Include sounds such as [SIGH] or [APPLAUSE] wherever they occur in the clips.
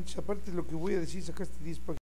manches, aparte de lo que voy a decir, sacaste 10 páginas.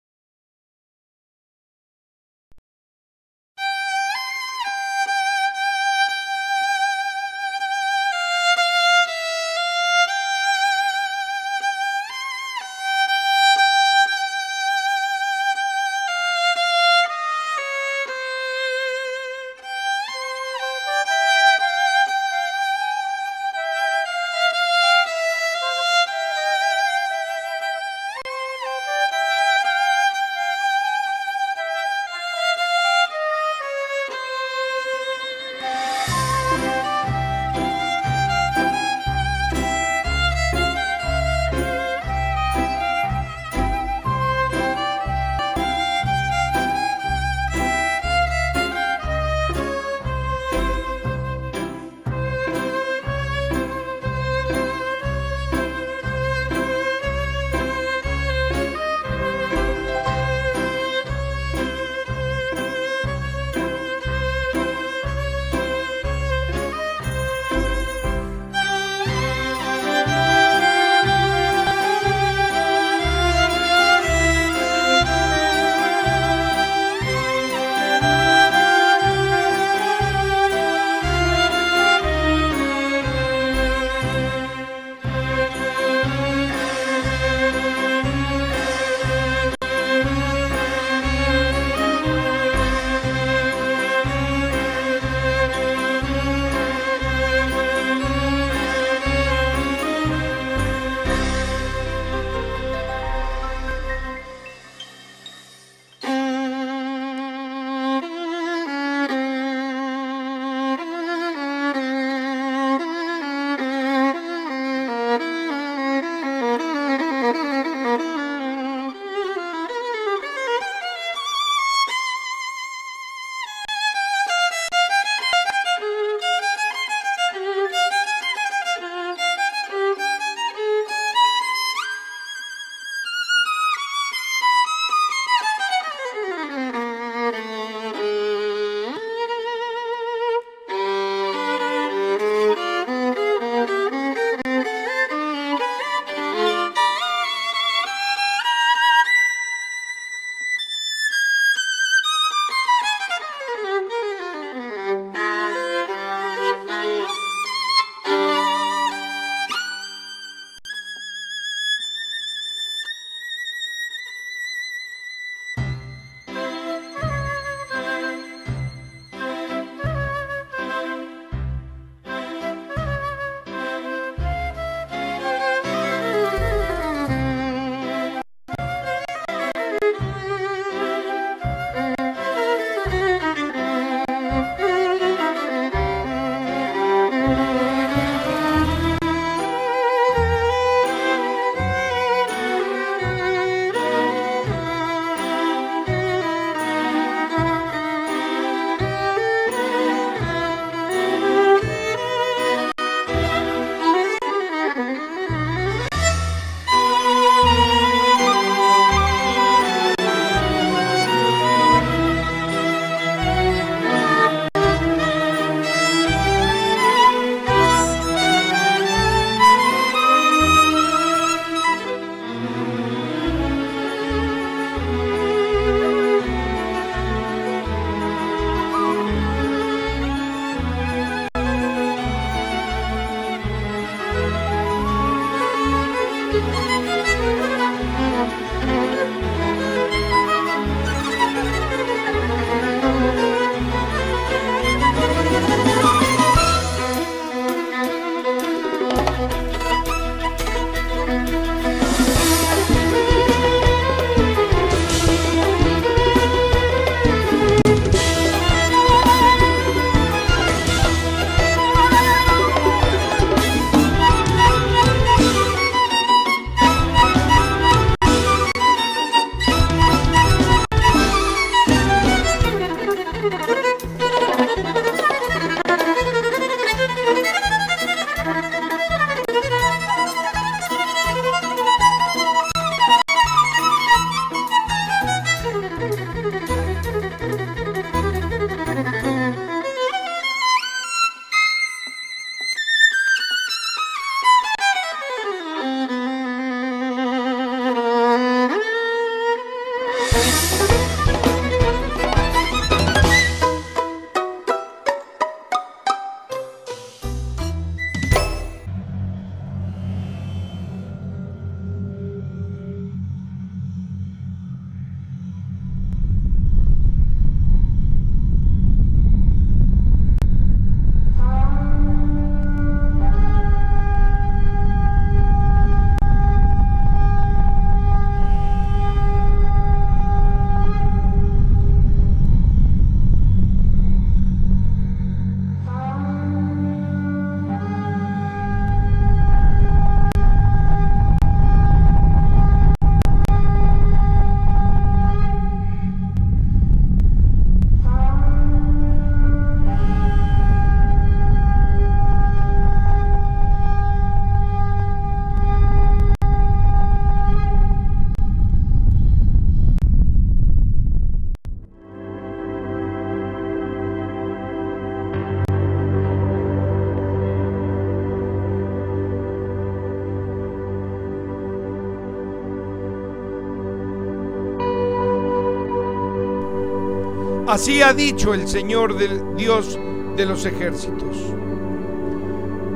Así ha dicho el Señor del Dios de los ejércitos.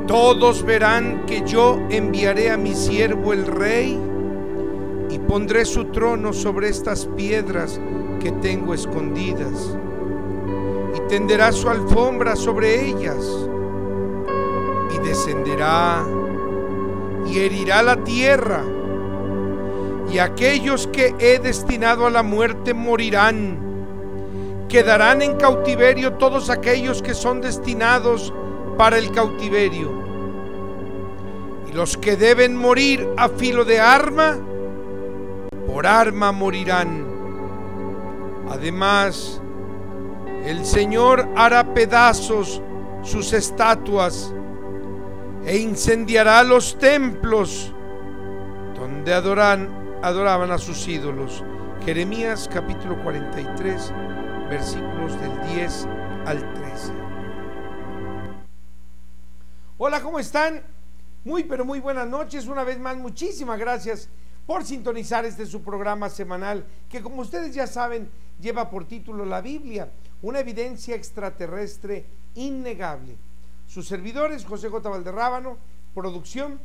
Todos verán que yo enviaré a mi siervo el rey y pondré su trono sobre estas piedras que tengo escondidas y tenderá su alfombra sobre ellas y descenderá y herirá la tierra y aquellos que he destinado a la muerte morirán. Quedarán en cautiverio todos aquellos que son destinados para el cautiverio. Y los que deben morir a filo de arma, por arma morirán. Además, el Señor hará pedazos sus estatuas e incendiará los templos donde adoran adoraban a sus ídolos. Jeremías capítulo 43, versículos del 10 al 13. Hola, ¿cómo están? Muy, pero muy buenas noches. Una vez más, muchísimas gracias por sintonizar este su programa semanal que como ustedes ya saben lleva por título La Biblia, una evidencia extraterrestre innegable. Sus servidores, José J. Valderrábano, producción,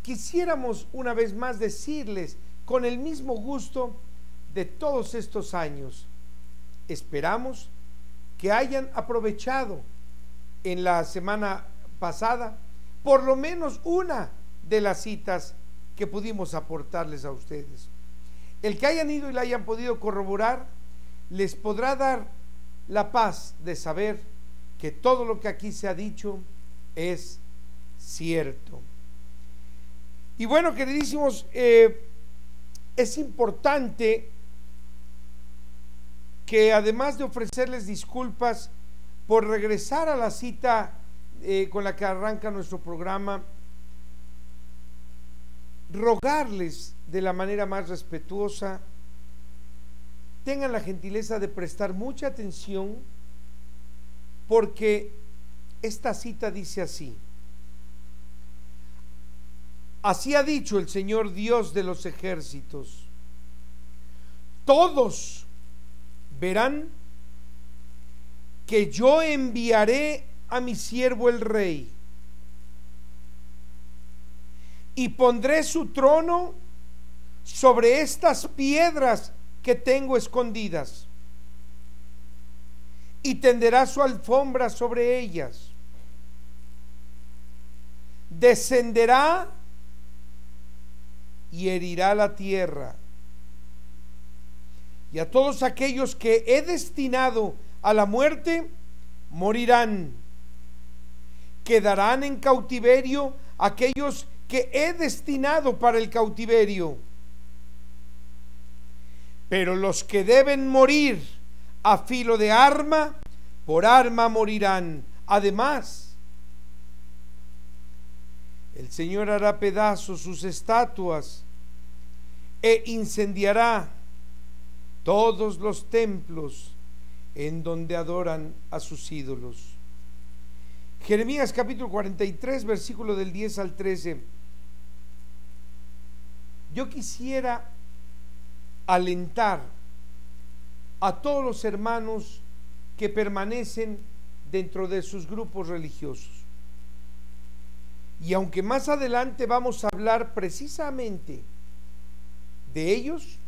quisiéramos una vez más decirles con el mismo gusto de todos estos años, esperamos que hayan aprovechado en la semana pasada por lo menos una de las citas que pudimos aportarles a ustedes. El que hayan ido y la hayan podido corroborar les podrá dar la paz de saber que todo lo que aquí se ha dicho es cierto. Y bueno, queridísimos, eh, es importante que además de ofrecerles disculpas por regresar a la cita eh, con la que arranca nuestro programa, rogarles de la manera más respetuosa, tengan la gentileza de prestar mucha atención porque esta cita dice así. Así ha dicho el Señor Dios de los ejércitos. Todos verán que yo enviaré a mi siervo el rey y pondré su trono sobre estas piedras que tengo escondidas y tenderá su alfombra sobre ellas. Descenderá y herirá la tierra. Y a todos aquellos que he destinado a la muerte, morirán. Quedarán en cautiverio aquellos que he destinado para el cautiverio. Pero los que deben morir a filo de arma, por arma morirán. Además, el Señor hará pedazos sus estatuas e incendiará todos los templos en donde adoran a sus ídolos. Jeremías capítulo 43, versículo del 10 al 13. Yo quisiera alentar a todos los hermanos que permanecen dentro de sus grupos religiosos y aunque más adelante vamos a hablar precisamente de ellos,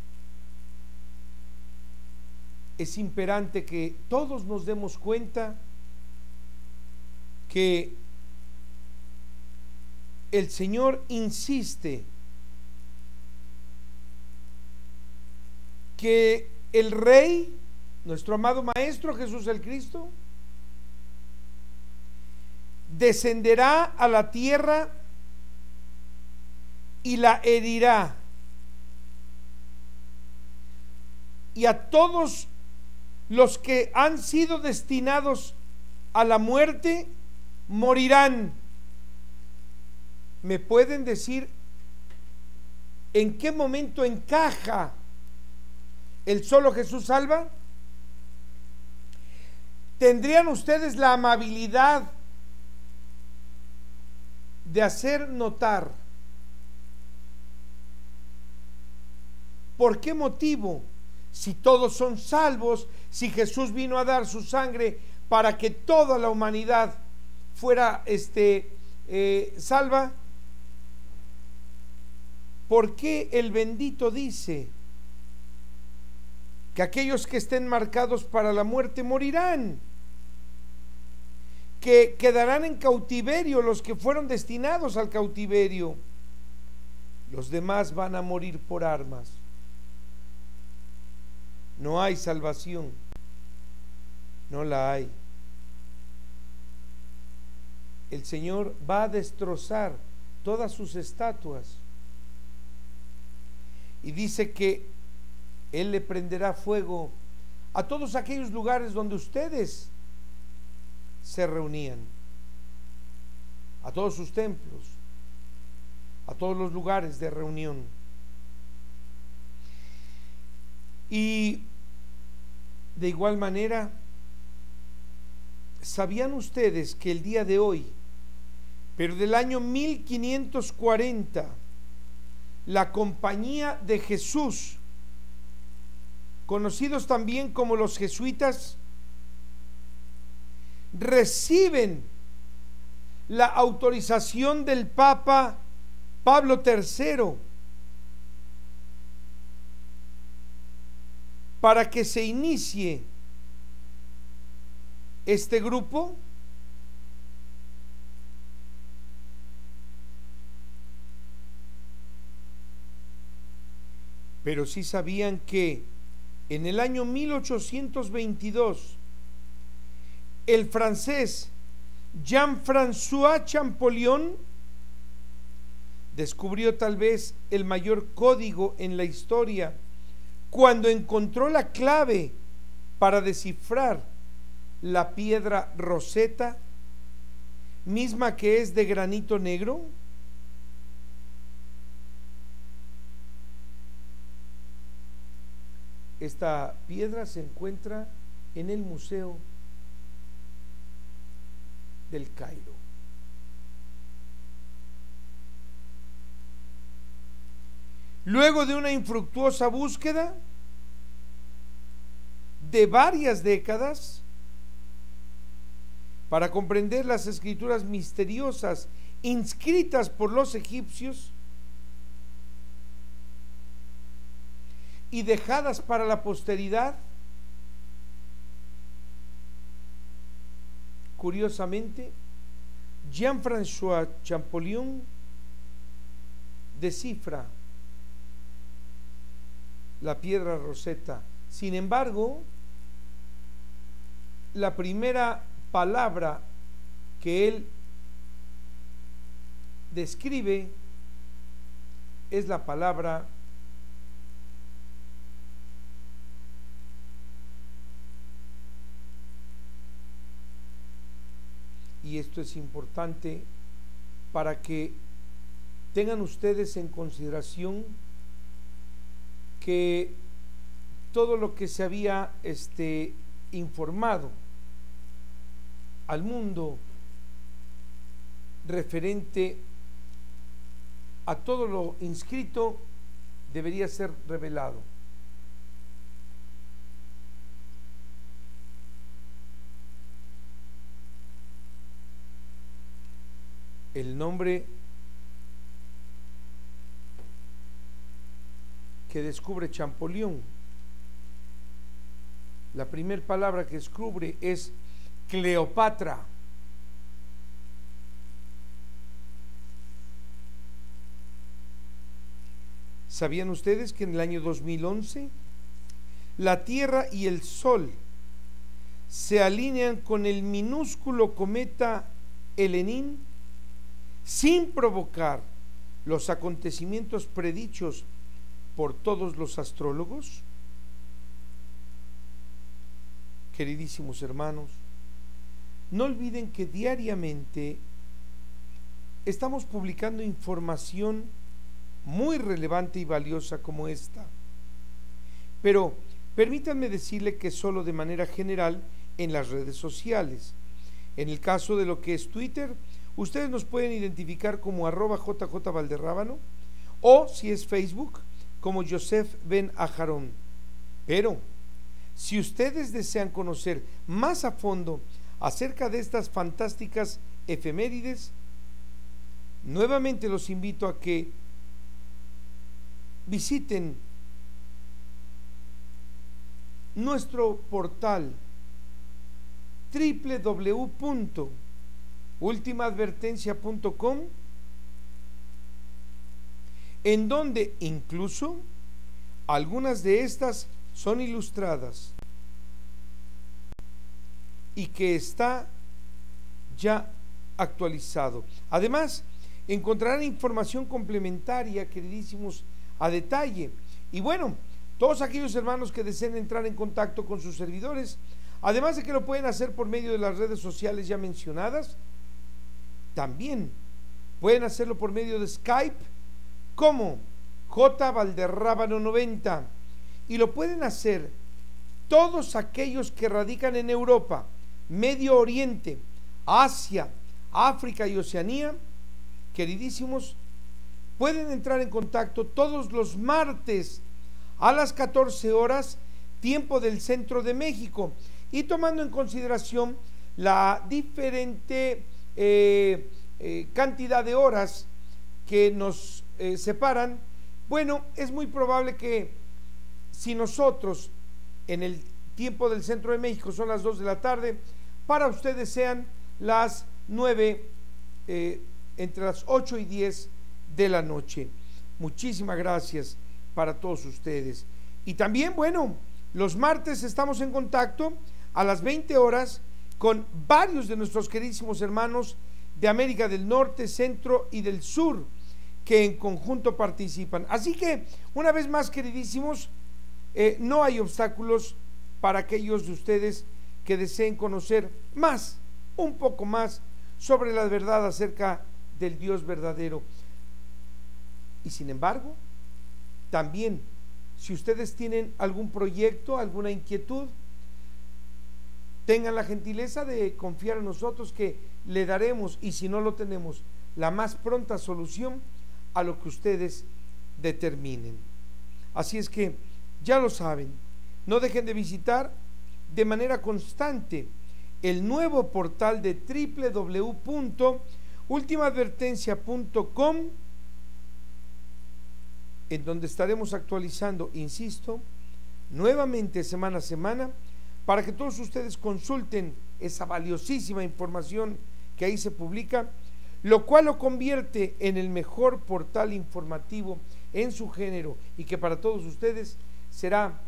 es imperante que todos nos demos cuenta que el Señor insiste que el Rey, nuestro amado Maestro Jesús el Cristo, descenderá a la tierra y la herirá. Y a todos los que han sido destinados a la muerte morirán. ¿Me pueden decir en qué momento encaja el solo Jesús salva? ¿Tendrían ustedes la amabilidad de hacer notar por qué motivo si todos son salvos, si Jesús vino a dar su sangre para que toda la humanidad fuera este, eh, salva, ¿por qué el bendito dice que aquellos que estén marcados para la muerte morirán? Que quedarán en cautiverio los que fueron destinados al cautiverio. Los demás van a morir por armas. No hay salvación. No la hay. El Señor va a destrozar todas sus estatuas. Y dice que Él le prenderá fuego a todos aquellos lugares donde ustedes se reunían, a todos sus templos, a todos los lugares de reunión. Y de igual manera, ¿sabían ustedes que el día de hoy, pero del año 1540, la compañía de Jesús, conocidos también como los jesuitas, reciben la autorización del Papa Pablo III para que se inicie este grupo pero sí sabían que en el año 1822 el francés Jean-François Champollion descubrió tal vez el mayor código en la historia cuando encontró la clave para descifrar la piedra roseta, misma que es de granito negro? Esta piedra se encuentra en el Museo del Cairo. Luego de una infructuosa búsqueda de varias décadas para comprender las escrituras misteriosas inscritas por los egipcios y dejadas para la posteridad, curiosamente, Jean-François Champollion descifra la piedra roseta. Sin embargo, la primera palabra que él describe es la palabra y esto es importante para que tengan ustedes en consideración que todo lo que se había este, informado al mundo referente a todo lo inscrito debería ser revelado. El nombre que descubre Champollion. La primera palabra que descubre es Cleopatra. ¿Sabían ustedes que en el año 2011 la Tierra y el Sol se alinean con el minúsculo cometa Helenín sin provocar los acontecimientos predichos por todos los astrólogos? Queridísimos hermanos, no olviden que diariamente estamos publicando información muy relevante y valiosa como esta. Pero permítanme decirle que solo de manera general en las redes sociales. En el caso de lo que es Twitter, ustedes nos pueden identificar como arroba JJ Valderrábano o si es Facebook, como Joseph Ben Ajarón. Pero, si ustedes desean conocer más a fondo acerca de estas fantásticas efemérides, nuevamente los invito a que visiten nuestro portal www.ultimaadvertencia.com en donde incluso algunas de estas son ilustradas y que está ya actualizado. Además, encontrarán información complementaria, queridísimos, a detalle. Y bueno, todos aquellos hermanos que deseen entrar en contacto con sus servidores, además de que lo pueden hacer por medio de las redes sociales ya mencionadas, también pueden hacerlo por medio de Skype como J. Valderrábano 90 y lo pueden hacer todos aquellos que radican en Europa, Medio Oriente, Asia, África y Oceanía, queridísimos, pueden entrar en contacto todos los martes a las 14 horas, tiempo del centro de México, y tomando en consideración la diferente eh, eh, cantidad de horas que nos eh, separan, bueno, es muy probable que si nosotros en el tiempo del centro de México son las 2 de la tarde, para ustedes sean las 9, entre las 8 y 10 de la noche. Muchísimas gracias para todos ustedes. Y también, bueno, los martes estamos en contacto a las 20 horas con varios de nuestros queridísimos hermanos de América del Norte, Centro y del Sur que en conjunto participan. Así que, una vez más, queridísimos, eh, no hay obstáculos para aquellos de ustedes que deseen conocer más, un poco más, sobre la verdad acerca del Dios verdadero. Y sin embargo, también, si ustedes tienen algún proyecto, alguna inquietud, tengan la gentileza de confiar en nosotros que le daremos, y si no lo tenemos, la más pronta solución a lo que ustedes determinen. Así es que ya lo saben, no dejen de visitar de manera constante el nuevo portal de www.ultimaadvertencia.com en donde estaremos actualizando, insisto, nuevamente semana a semana, para que todos ustedes consulten esa valiosísima información que ahí se publica, lo cual lo convierte en el mejor portal informativo en su género y que para todos ustedes será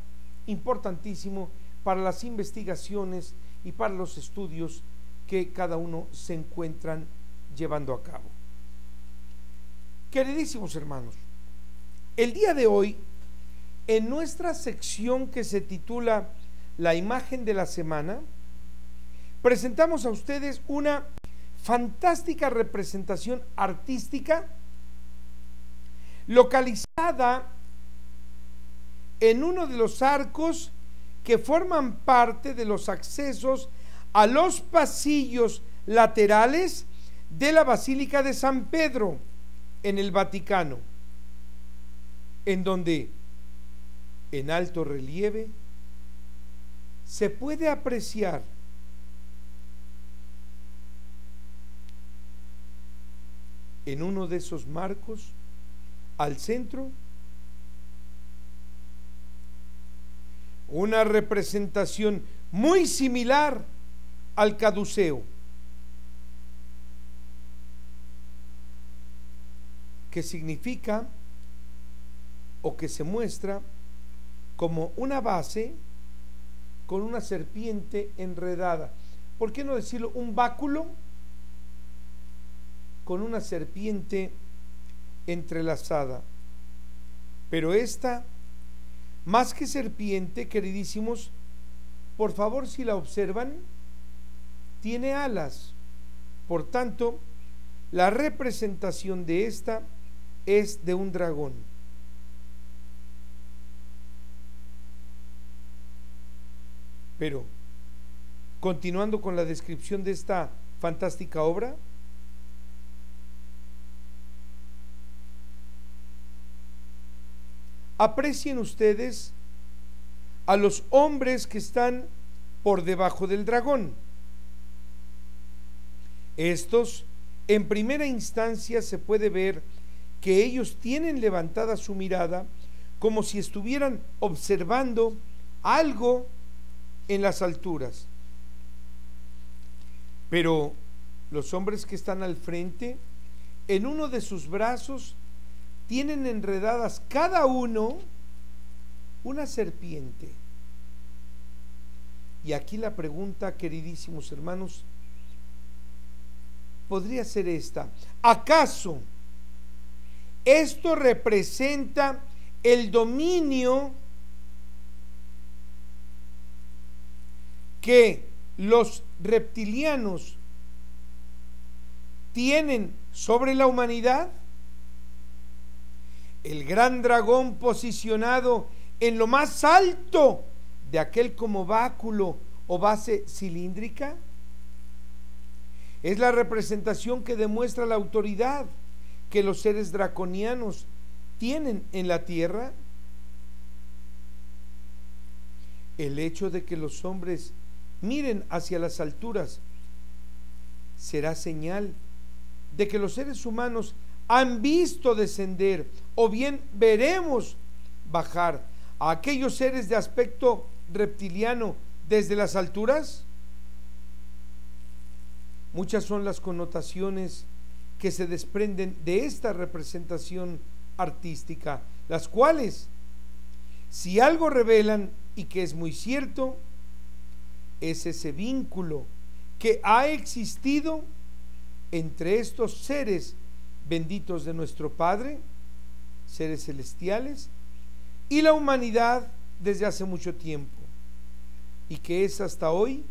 importantísimo para las investigaciones y para los estudios que cada uno se encuentran llevando a cabo. Queridísimos hermanos, el día de hoy, en nuestra sección que se titula La imagen de la semana, presentamos a ustedes una fantástica representación artística localizada en uno de los arcos que forman parte de los accesos a los pasillos laterales de la Basílica de San Pedro en el Vaticano en donde en alto relieve se puede apreciar en uno de esos marcos al centro una representación muy similar al caduceo, que significa o que se muestra como una base con una serpiente enredada. ¿Por qué no decirlo? Un báculo con una serpiente entrelazada. Pero esta, más que serpiente, queridísimos, por favor si la observan, tiene alas. Por tanto, la representación de esta es de un dragón. Pero, continuando con la descripción de esta fantástica obra, aprecien ustedes a los hombres que están por debajo del dragón. Estos, en primera instancia, se puede ver que ellos tienen levantada su mirada como si estuvieran observando algo en las alturas. Pero los hombres que están al frente, en uno de sus brazos, tienen enredadas cada uno una serpiente. Y aquí la pregunta, queridísimos hermanos, podría ser esta. ¿Acaso esto representa el dominio que los reptilianos tienen sobre la humanidad? El gran dragón posicionado en lo más alto de aquel como báculo o base cilíndrica? Es la representación que demuestra la autoridad que los seres draconianos tienen en la tierra. El hecho de que los hombres miren hacia las alturas será señal de que los seres humanos han visto descender o bien veremos bajar a aquellos seres de aspecto reptiliano desde las alturas? Muchas son las connotaciones que se desprenden de esta representación artística, las cuales, si algo revelan y que es muy cierto, es ese vínculo que ha existido entre estos seres benditos de nuestro Padre, seres celestiales, y la humanidad desde hace mucho tiempo y que es hasta hoy,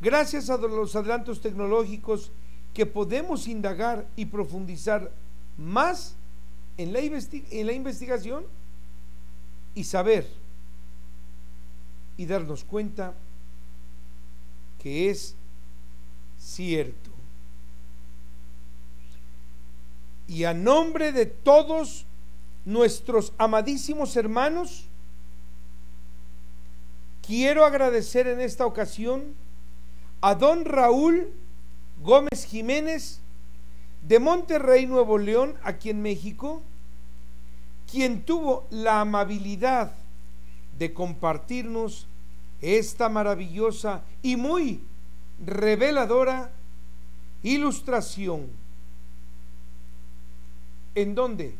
gracias a los adelantos tecnológicos, que podemos indagar y profundizar más en la, investigación y saber y darnos cuenta que es cierto. Y a nombre de todos nuestros amadísimos hermanos, quiero agradecer en esta ocasión a don Raúl Gómez Jiménez de Monterrey, Nuevo León, aquí en México, quien tuvo la amabilidad de compartirnos esta maravillosa y muy reveladora ilustración. ¿En dónde?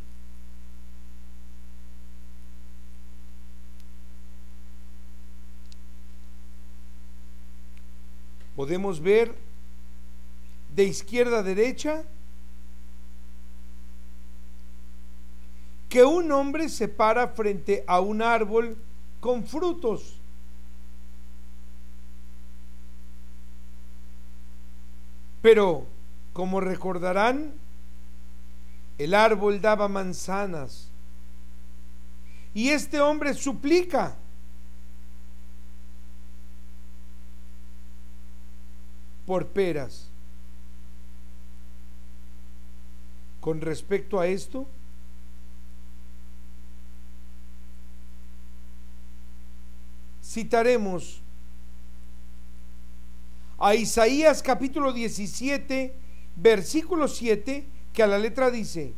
podemos ver de izquierda a derecha que un hombre se para frente a un árbol con frutos. Pero, como recordarán, el árbol daba manzanas. Y este hombre suplica por peras. Con respecto a esto, citaremos a Isaías capítulo 17, versículo 7, que a la letra dice,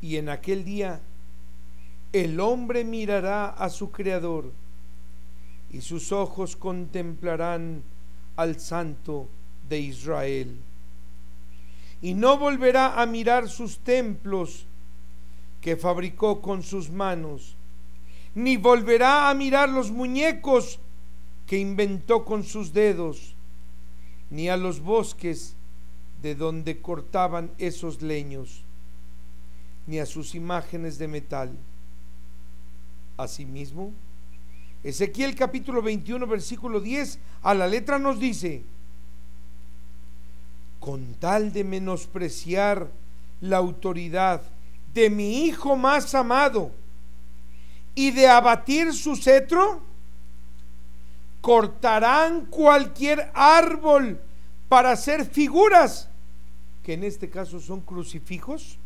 y en aquel día el hombre mirará a su creador y sus ojos contemplarán al Santo de Israel. Y no volverá a mirar sus templos que fabricó con sus manos, ni volverá a mirar los muñecos que inventó con sus dedos, ni a los bosques de donde cortaban esos leños, ni a sus imágenes de metal. Asimismo, Ezequiel capítulo 21, versículo 10, a la letra nos dice, con tal de menospreciar la autoridad de mi hijo más amado y de abatir su cetro, cortarán cualquier árbol para hacer figuras, que en este caso son crucifijos,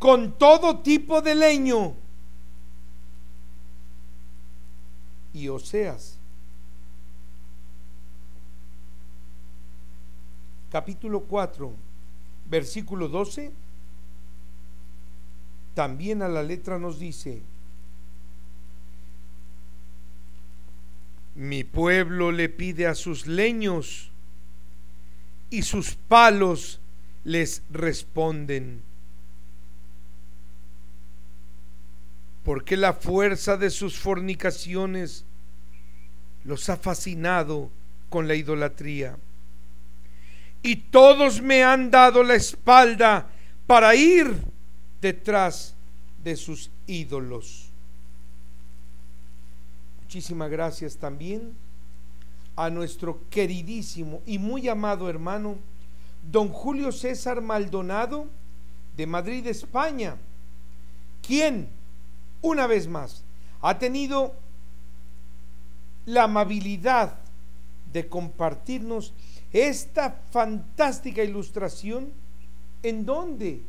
con todo tipo de leño y Oseas. Capítulo 4, versículo 12, también a la letra nos dice, mi pueblo le pide a sus leños y sus palos les responden. porque la fuerza de sus fornicaciones los ha fascinado con la idolatría. Y todos me han dado la espalda para ir detrás de sus ídolos. Muchísimas gracias también a nuestro queridísimo y muy amado hermano, don Julio César Maldonado, de Madrid, España, quien una vez más, ha tenido la amabilidad de compartirnos esta fantástica ilustración. ¿En dónde?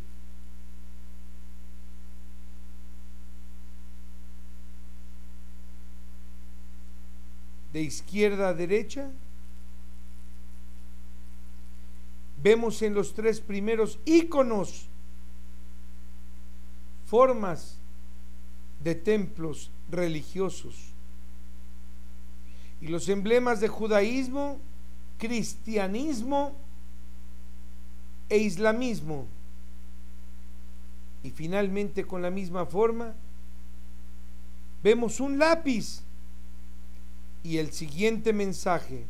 De izquierda a derecha. Vemos en los tres primeros iconos formas de templos religiosos. Y los emblemas de judaísmo, cristianismo e islamismo. Y finalmente con la misma forma, vemos un lápiz y el siguiente mensaje.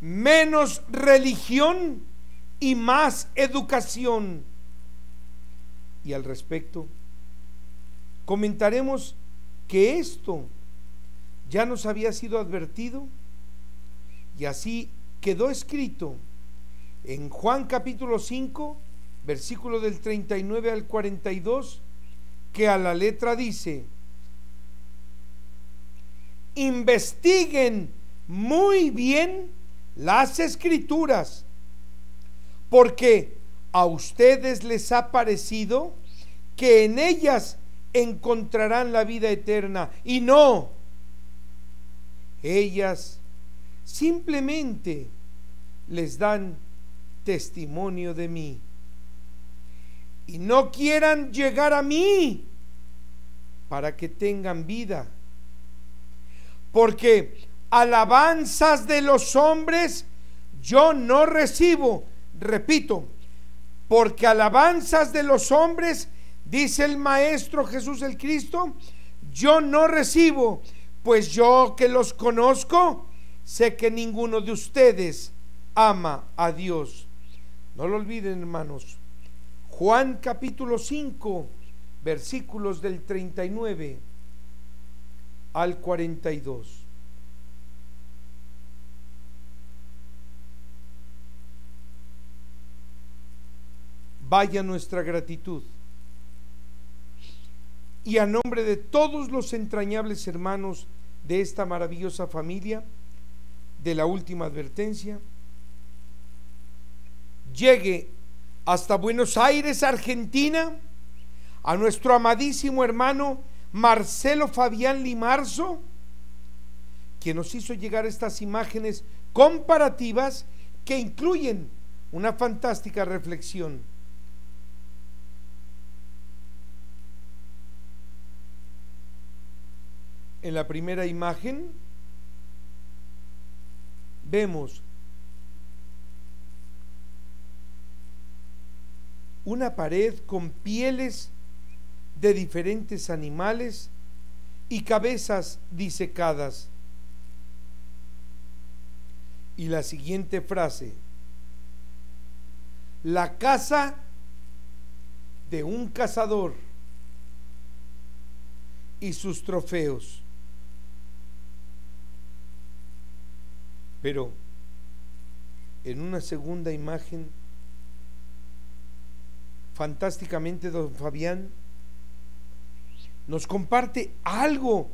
Menos religión y más educación. Y al respecto, comentaremos que esto ya nos había sido advertido y así quedó escrito en Juan capítulo 5, versículo del 39 al 42, que a la letra dice, investiguen muy bien las escrituras, porque a ustedes les ha parecido que en ellas encontrarán la vida eterna. Y no, ellas simplemente les dan testimonio de mí. Y no quieran llegar a mí para que tengan vida. Porque alabanzas de los hombres yo no recibo. Repito, porque alabanzas de los hombres Dice el Maestro Jesús el Cristo, yo no recibo, pues yo que los conozco, sé que ninguno de ustedes ama a Dios. No lo olviden, hermanos. Juan capítulo 5, versículos del 39 al 42. Vaya nuestra gratitud y a nombre de todos los entrañables hermanos de esta maravillosa familia, de la última advertencia, llegue hasta Buenos Aires, Argentina, a nuestro amadísimo hermano Marcelo Fabián Limarzo, quien nos hizo llegar estas imágenes comparativas que incluyen una fantástica reflexión. En la primera imagen vemos una pared con pieles de diferentes animales y cabezas disecadas. Y la siguiente frase, la casa de un cazador y sus trofeos. Pero en una segunda imagen, fantásticamente don Fabián nos comparte algo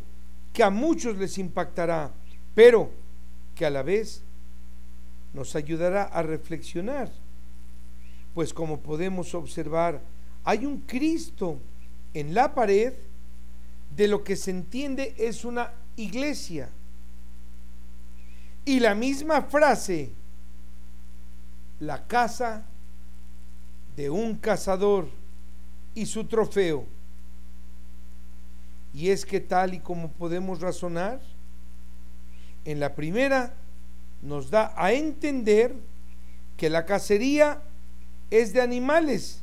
que a muchos les impactará, pero que a la vez nos ayudará a reflexionar. Pues como podemos observar, hay un Cristo en la pared de lo que se entiende es una iglesia. Y la misma frase, la casa de un cazador y su trofeo. Y es que tal y como podemos razonar, en la primera nos da a entender que la cacería es de animales,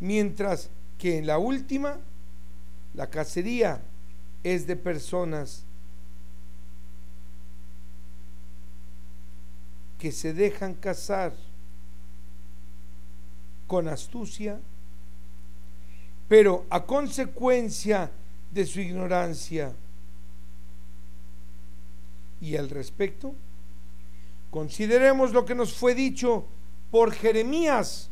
mientras que en la última la cacería es de personas que se dejan cazar con astucia, pero a consecuencia de su ignorancia. Y al respecto, consideremos lo que nos fue dicho por Jeremías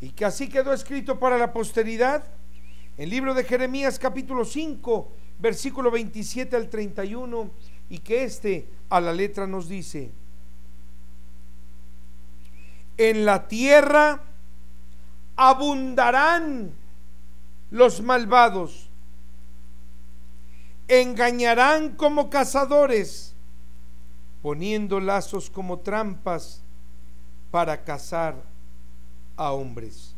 y que así quedó escrito para la posteridad. El libro de Jeremías capítulo 5, versículo 27 al 31, y que este a la letra nos dice, en la tierra abundarán los malvados, engañarán como cazadores, poniendo lazos como trampas para cazar a hombres.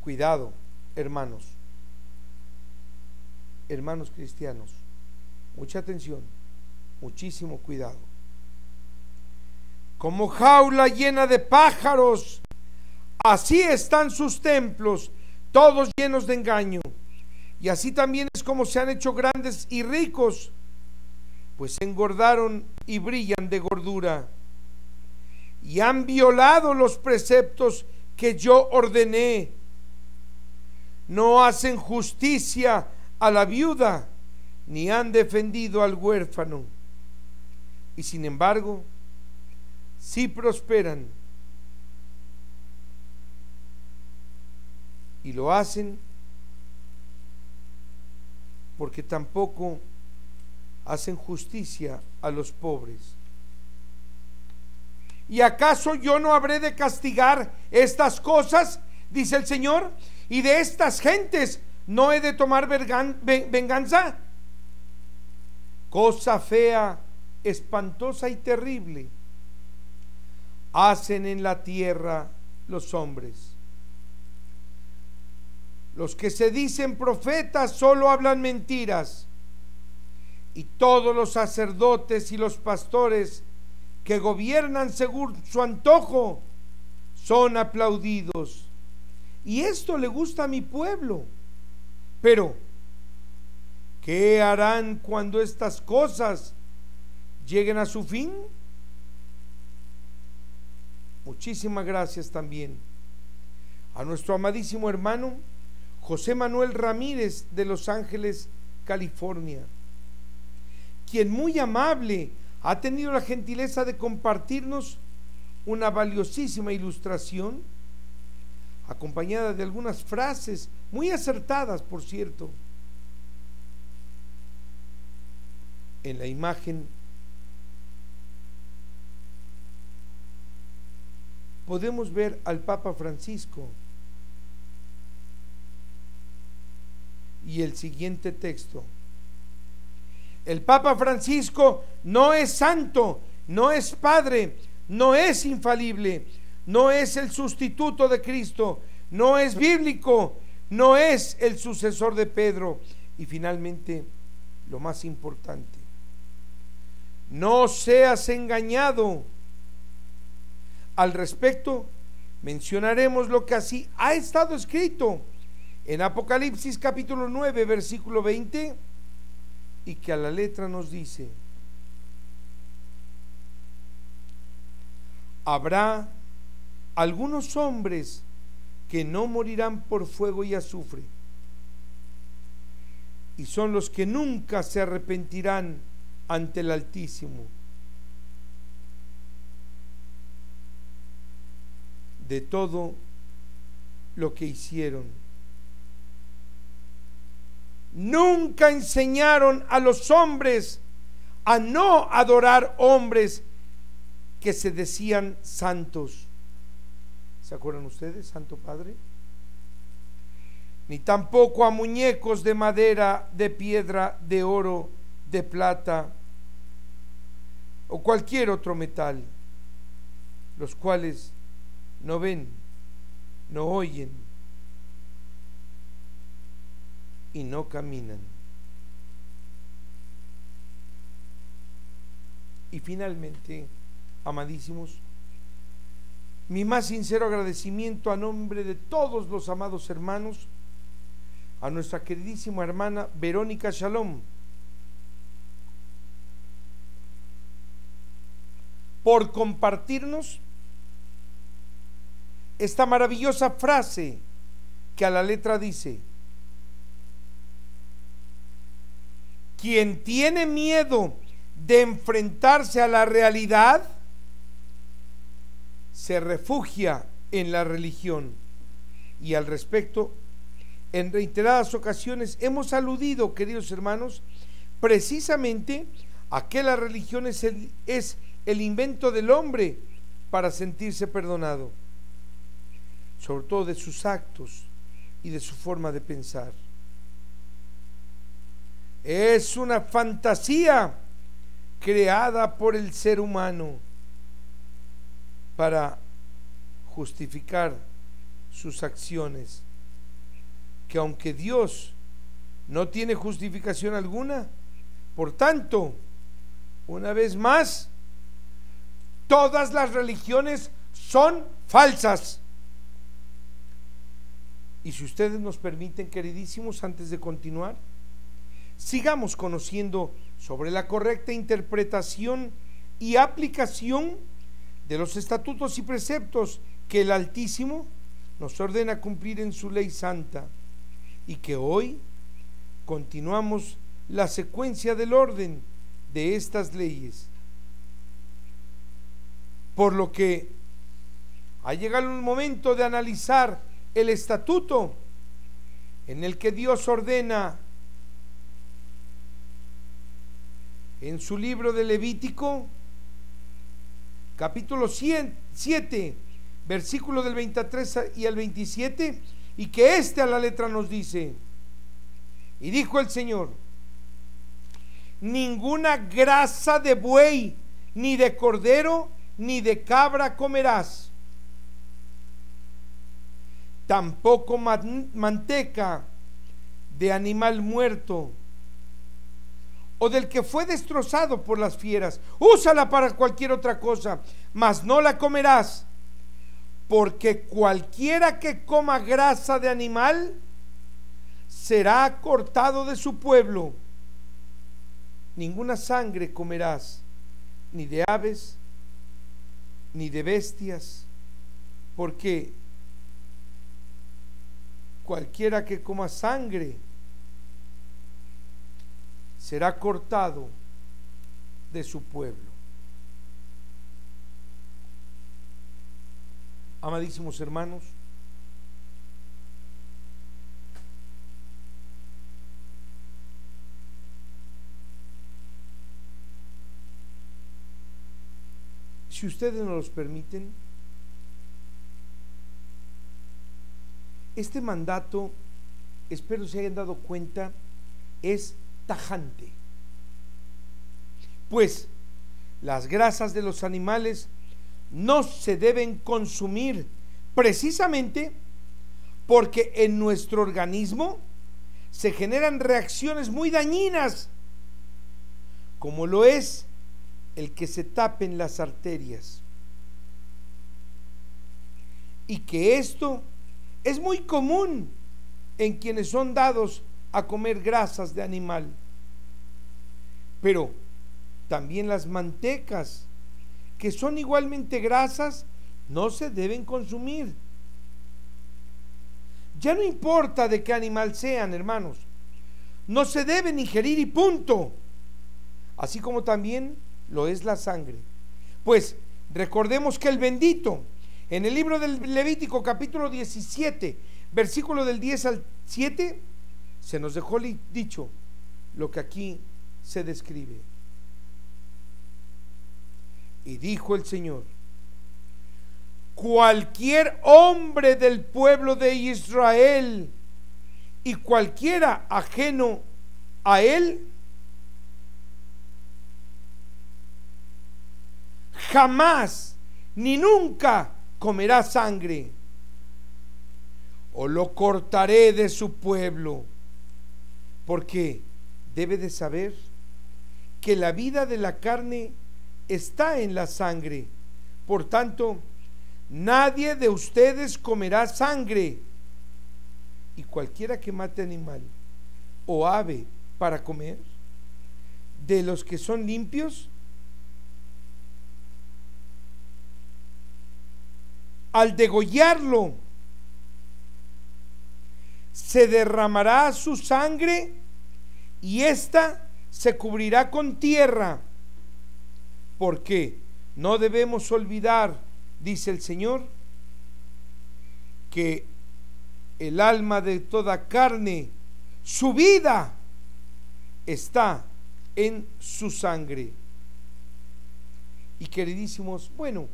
Cuidado, hermanos, hermanos cristianos, mucha atención, muchísimo cuidado como jaula llena de pájaros. Así están sus templos, todos llenos de engaño. Y así también es como se han hecho grandes y ricos, pues se engordaron y brillan de gordura. Y han violado los preceptos que yo ordené. No hacen justicia a la viuda, ni han defendido al huérfano. Y sin embargo, si prosperan y lo hacen porque tampoco hacen justicia a los pobres. ¿Y acaso yo no habré de castigar estas cosas? Dice el Señor. ¿Y de estas gentes no he de tomar venganza? Cosa fea, espantosa y terrible hacen en la tierra los hombres. Los que se dicen profetas solo hablan mentiras. Y todos los sacerdotes y los pastores que gobiernan según su antojo son aplaudidos. Y esto le gusta a mi pueblo. Pero, ¿qué harán cuando estas cosas lleguen a su fin? Muchísimas gracias también a nuestro amadísimo hermano José Manuel Ramírez de Los Ángeles, California, quien muy amable ha tenido la gentileza de compartirnos una valiosísima ilustración, acompañada de algunas frases muy acertadas, por cierto, en la imagen podemos ver al Papa Francisco. Y el siguiente texto. El Papa Francisco no es santo, no es padre, no es infalible, no es el sustituto de Cristo, no es bíblico, no es el sucesor de Pedro. Y finalmente, lo más importante, no seas engañado al respecto, mencionaremos lo que así ha estado escrito en Apocalipsis capítulo 9, versículo 20, y que a la letra nos dice, habrá algunos hombres que no morirán por fuego y azufre, y son los que nunca se arrepentirán ante el Altísimo de todo lo que hicieron. Nunca enseñaron a los hombres a no adorar hombres que se decían santos. ¿Se acuerdan ustedes, Santo Padre? ni tampoco a muñecos de madera, de piedra, de oro, de plata o cualquier otro metal, los cuales no ven, no oyen y no caminan. Y finalmente, amadísimos, mi más sincero agradecimiento a nombre de todos los amados hermanos a nuestra queridísima hermana Verónica Shalom por compartirnos esta maravillosa frase que a la letra dice, quien tiene miedo de enfrentarse a la realidad, se refugia en la religión. Y al respecto, en reiteradas ocasiones hemos aludido, queridos hermanos, precisamente a que la religión es el, es el invento del hombre para sentirse perdonado, sobre todo de sus actos y de su forma de pensar. Es una fantasía creada por el ser humano para justificar sus acciones, que aunque Dios no tiene justificación alguna, por tanto, una vez más, todas las religiones son falsas. Y si ustedes nos permiten, queridísimos, antes de continuar, sigamos conociendo sobre la correcta interpretación y aplicación de los estatutos y preceptos que el Altísimo nos ordena cumplir en su ley santa y que hoy continuamos la secuencia del orden de estas leyes. Por lo que ha llegado el momento de analizar el estatuto en el que Dios ordena en su libro de Levítico capítulo 7, versículo del 23 y al 27, y que este a la letra nos dice, y dijo el Señor, ninguna grasa de buey, ni de cordero, ni de cabra comerás, tampoco manteca de animal muerto, o del que fue destrozado por las fieras. Úsala para cualquier otra cosa, mas no la comerás, porque cualquiera que coma grasa de animal será cortado de su pueblo. Ninguna sangre comerás, ni de aves, ni de bestias, porque cualquiera que coma sangre será cortado de su pueblo. Amadísimos hermanos, si ustedes nos los permiten, este mandato, espero se hayan dado cuenta, es tajante. Pues las grasas de los animales no se deben consumir precisamente porque en nuestro organismo se generan reacciones muy dañinas, como lo es el que se tapen las arterias. Y que esto es muy común en quienes son dados a comer grasas de animal. Pero también las mantecas, que son igualmente grasas, no se deben consumir. Ya no importa de qué animal sean, hermanos. No se deben ingerir y punto. Así como también lo es la sangre. Pues recordemos que el bendito, en el libro del Levítico capítulo 17, versículo del 10 al 7, se nos dejó dicho lo que aquí se describe. Y dijo el Señor, cualquier hombre del pueblo de Israel y cualquiera ajeno a él jamás ni nunca comerá sangre o lo cortaré de su pueblo porque debe de saber que la vida de la carne está en la sangre. Por tanto, nadie de ustedes comerá sangre. Y cualquiera que mate animal o ave para comer, de los que son limpios, al degollarlo, se derramará su sangre y ésta se cubrirá con tierra. Porque no debemos olvidar, dice el Señor, que el alma de toda carne, su vida, está en su sangre. Y queridísimos, bueno,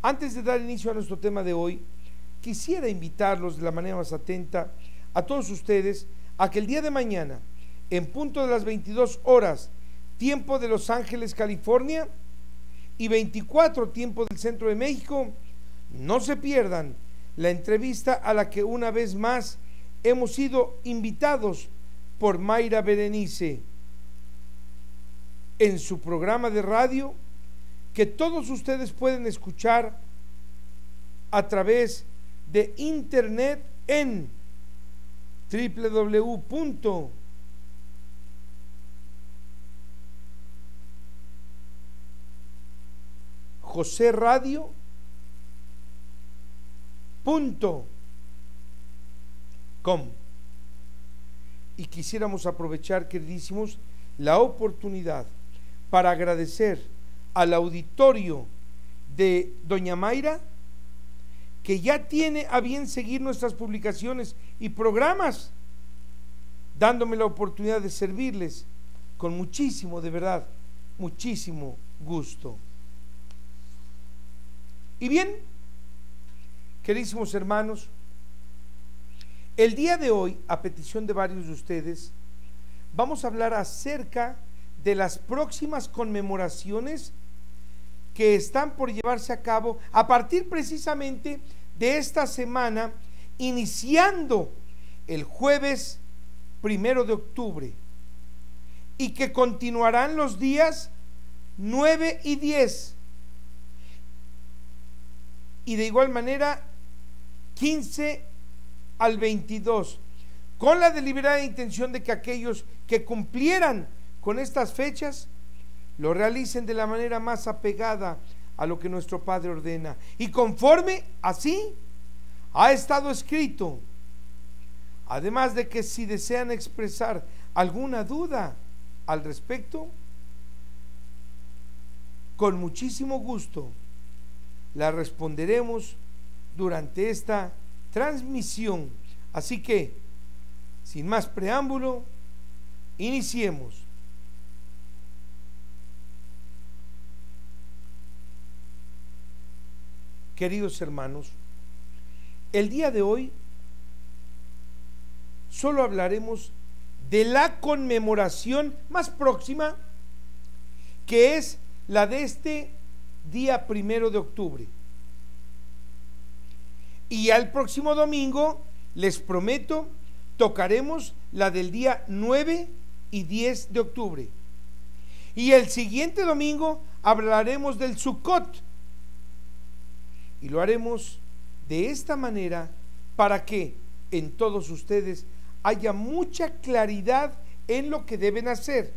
antes de dar inicio a nuestro tema de hoy, quisiera invitarlos de la manera más atenta a todos ustedes a que el día de mañana, en punto de las 22 horas, tiempo de Los Ángeles, California, y 24 tiempo del centro de México, no se pierdan la entrevista a la que una vez más hemos sido invitados por Mayra Berenice en su programa de radio que todos ustedes pueden escuchar a través de internet en www Y quisiéramos aprovechar, queridísimos, la oportunidad para agradecer al auditorio de Doña Mayra, que ya tiene a bien seguir nuestras publicaciones y programas, dándome la oportunidad de servirles con muchísimo, de verdad, muchísimo gusto. Y bien, queridísimos hermanos, el día de hoy, a petición de varios de ustedes, vamos a hablar acerca de las próximas conmemoraciones que están por llevarse a cabo a partir precisamente de esta semana, iniciando el jueves primero de octubre y que continuarán los días 9 y 10 y de igual manera 15 al 22, con la deliberada intención de que aquellos que cumplieran con estas fechas lo realicen de la manera más apegada a lo que nuestro Padre ordena. Y conforme así ha estado escrito, además de que si desean expresar alguna duda al respecto, con muchísimo gusto la responderemos durante esta transmisión. Así que, sin más preámbulo, iniciemos. Queridos hermanos, el día de hoy solo hablaremos de la conmemoración más próxima, que es la de este día primero de octubre. Y al próximo domingo, les prometo, tocaremos la del día 9 y 10 de octubre. Y el siguiente domingo hablaremos del Sukkot. Y lo haremos de esta manera para que en todos ustedes haya mucha claridad en lo que deben hacer.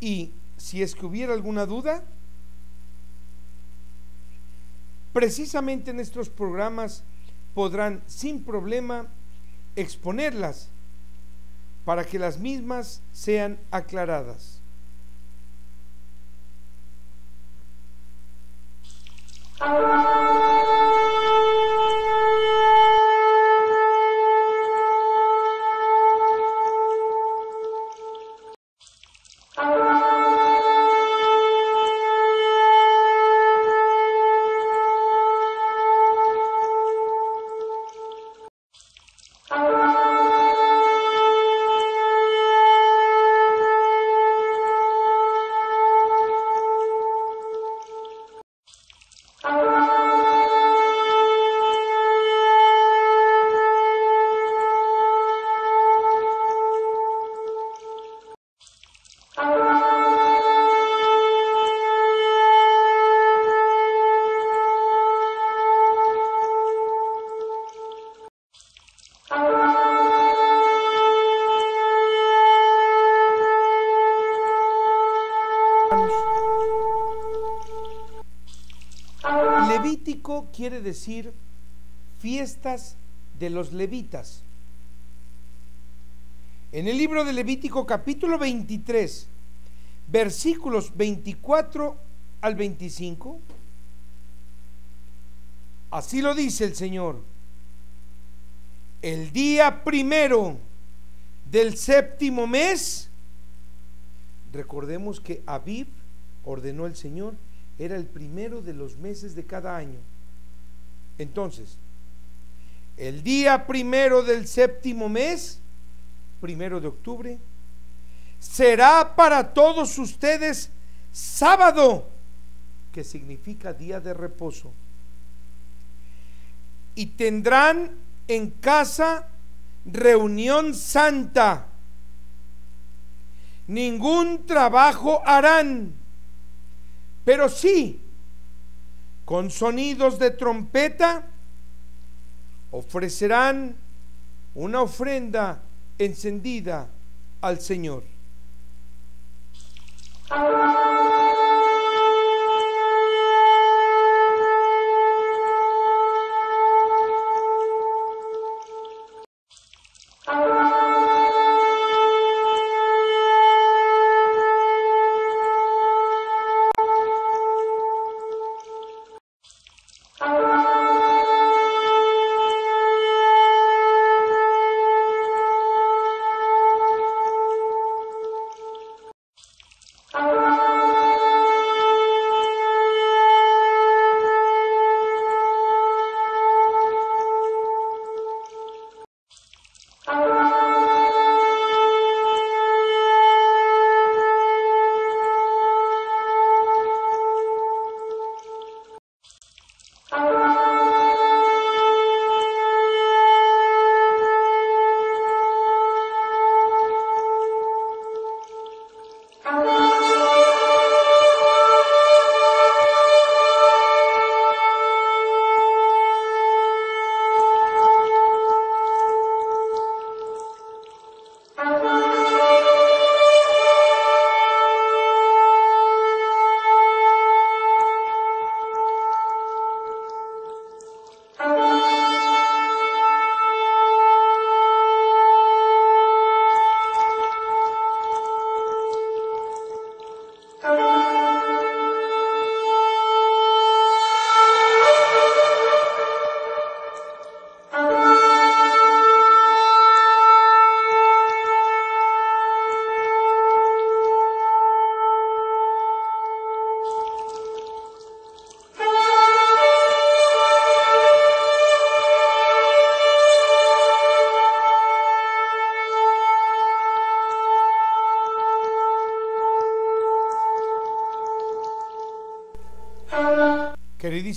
Y si es que hubiera alguna duda, precisamente en estos programas podrán sin problema exponerlas para que las mismas sean aclaradas. Oh quiere decir fiestas de los levitas. En el libro de Levítico capítulo 23, versículos 24 al 25, así lo dice el Señor. El día primero del séptimo mes, recordemos que Abib ordenó el Señor, era el primero de los meses de cada año. Entonces, el día primero del séptimo mes, primero de octubre, será para todos ustedes sábado, que significa día de reposo. Y tendrán en casa reunión santa. Ningún trabajo harán, pero sí, con sonidos de trompeta, ofrecerán una ofrenda encendida al Señor.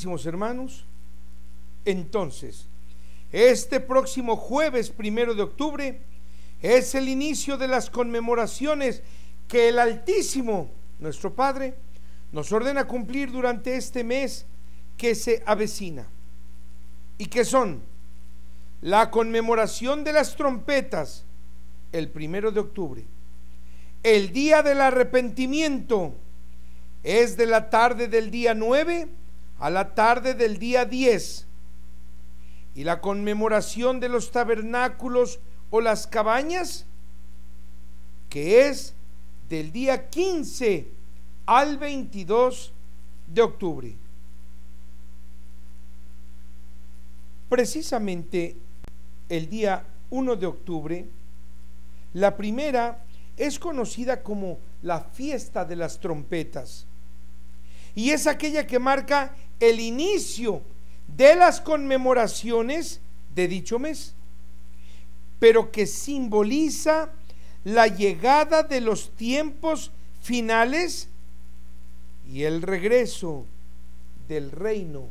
Hermanos, entonces, este próximo jueves primero de octubre es el inicio de las conmemoraciones que el Altísimo, nuestro Padre, nos ordena cumplir durante este mes que se avecina. Y que son la conmemoración de las trompetas el primero de octubre, el día del arrepentimiento es de la tarde del día 9 a la tarde del día 10 y la conmemoración de los tabernáculos o las cabañas, que es del día 15 al 22 de octubre. Precisamente el día 1 de octubre, la primera es conocida como la fiesta de las trompetas y es aquella que marca el inicio de las conmemoraciones de dicho mes, pero que simboliza la llegada de los tiempos finales y el regreso del reino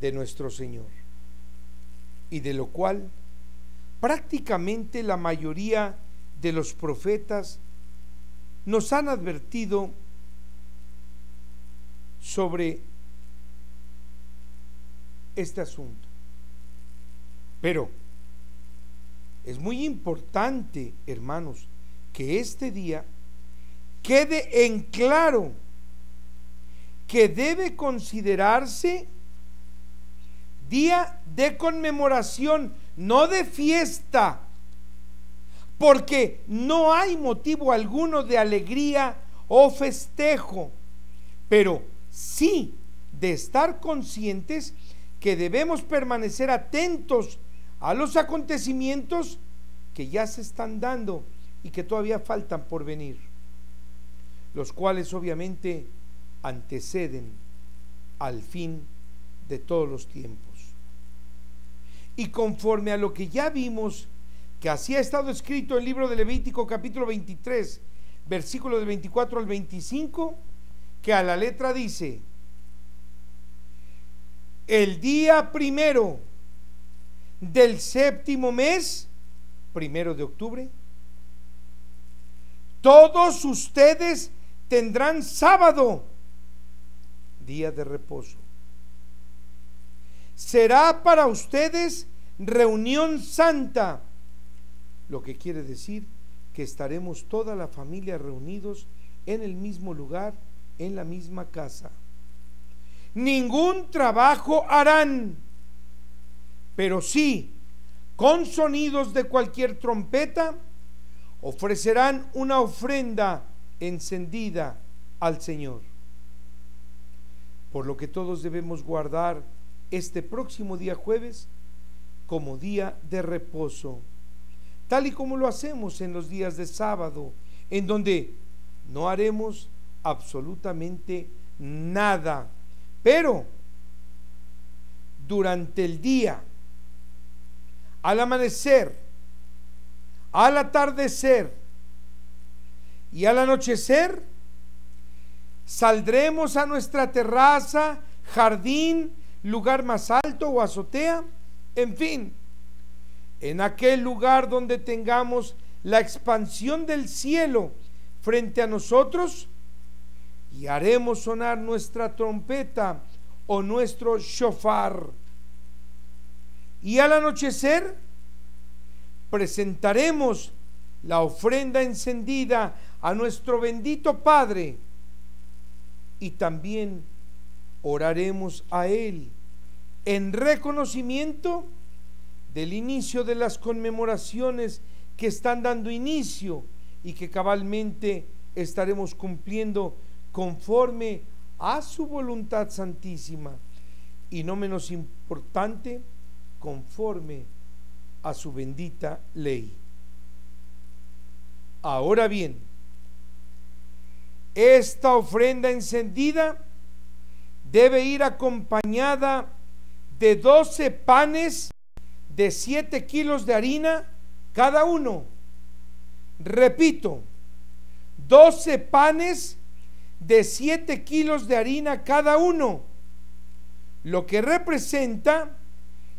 de nuestro Señor, y de lo cual prácticamente la mayoría de los profetas nos han advertido sobre este asunto. Pero es muy importante, hermanos, que este día quede en claro que debe considerarse día de conmemoración, no de fiesta, porque no hay motivo alguno de alegría o festejo, pero sí de estar conscientes que debemos permanecer atentos a los acontecimientos que ya se están dando y que todavía faltan por venir, los cuales obviamente anteceden al fin de todos los tiempos. Y conforme a lo que ya vimos, que así ha estado escrito en el libro de Levítico capítulo 23, versículo del 24 al 25, que a la letra dice, el día primero del séptimo mes, primero de octubre, todos ustedes tendrán sábado, día de reposo. Será para ustedes reunión santa, lo que quiere decir que estaremos toda la familia reunidos en el mismo lugar, en la misma casa. Ningún trabajo harán, pero sí, con sonidos de cualquier trompeta, ofrecerán una ofrenda encendida al Señor. Por lo que todos debemos guardar este próximo día jueves como día de reposo, tal y como lo hacemos en los días de sábado, en donde no haremos absolutamente nada. Pero durante el día, al amanecer, al atardecer y al anochecer, saldremos a nuestra terraza, jardín, lugar más alto o azotea en fin, en aquel lugar donde tengamos la expansión del cielo frente a nosotros y haremos sonar nuestra trompeta o nuestro shofar. Y al anochecer presentaremos la ofrenda encendida a nuestro bendito Padre y también oraremos a Él en reconocimiento del inicio de las conmemoraciones que están dando inicio y que cabalmente estaremos cumpliendo conforme a su voluntad santísima y no menos importante, conforme a su bendita ley. Ahora bien, esta ofrenda encendida debe ir acompañada de 12 panes de 7 kilos de harina cada uno. Repito, 12 panes de 7 kilos de harina cada uno, lo que representa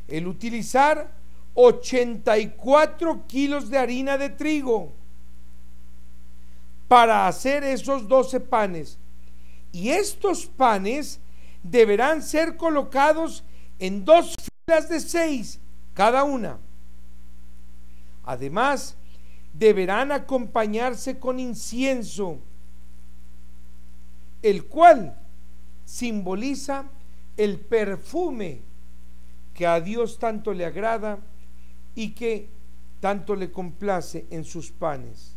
el utilizar 84 kilos de harina de trigo para hacer esos 12 panes. Y estos panes deberán ser colocados en dos filas de seis cada una. Además, deberán acompañarse con incienso, el cual simboliza el perfume que a Dios tanto le agrada y que tanto le complace en sus panes.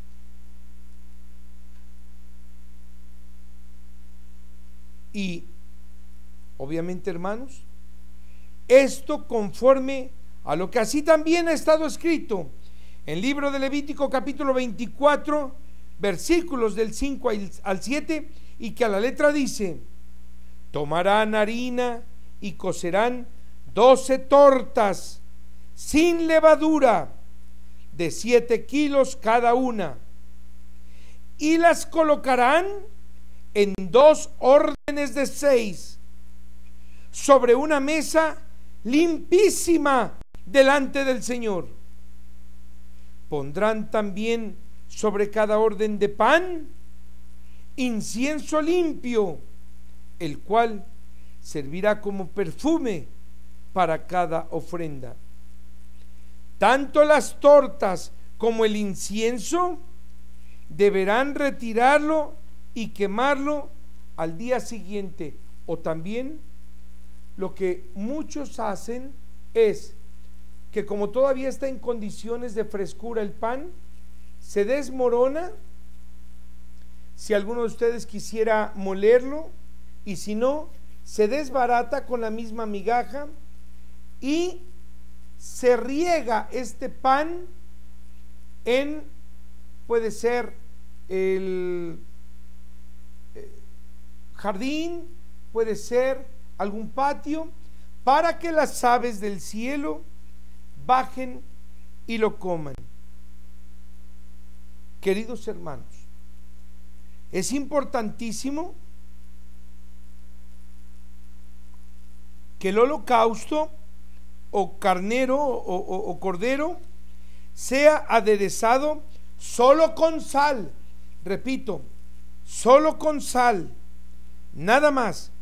Y, obviamente, hermanos, esto conforme a lo que así también ha estado escrito en el libro de Levítico capítulo 24, versículos del 5 al 7, y que a la letra dice, tomarán harina y cocerán doce tortas sin levadura de siete kilos cada una, y las colocarán en dos órdenes de seis sobre una mesa limpísima delante del Señor. Pondrán también sobre cada orden de pan incienso limpio, el cual servirá como perfume para cada ofrenda. Tanto las tortas como el incienso deberán retirarlo y quemarlo al día siguiente O también lo que muchos hacen es que como todavía está en condiciones de frescura el pan, se desmorona. Si alguno de ustedes quisiera molerlo, y si no, se desbarata con la misma migaja y se riega este pan en, puede ser el eh, jardín, puede ser algún patio, para que las aves del cielo bajen y lo coman. Queridos hermanos, es importantísimo que el holocausto o carnero o, cordero sea aderezado solo con sal. Repito, solo con sal, nada más.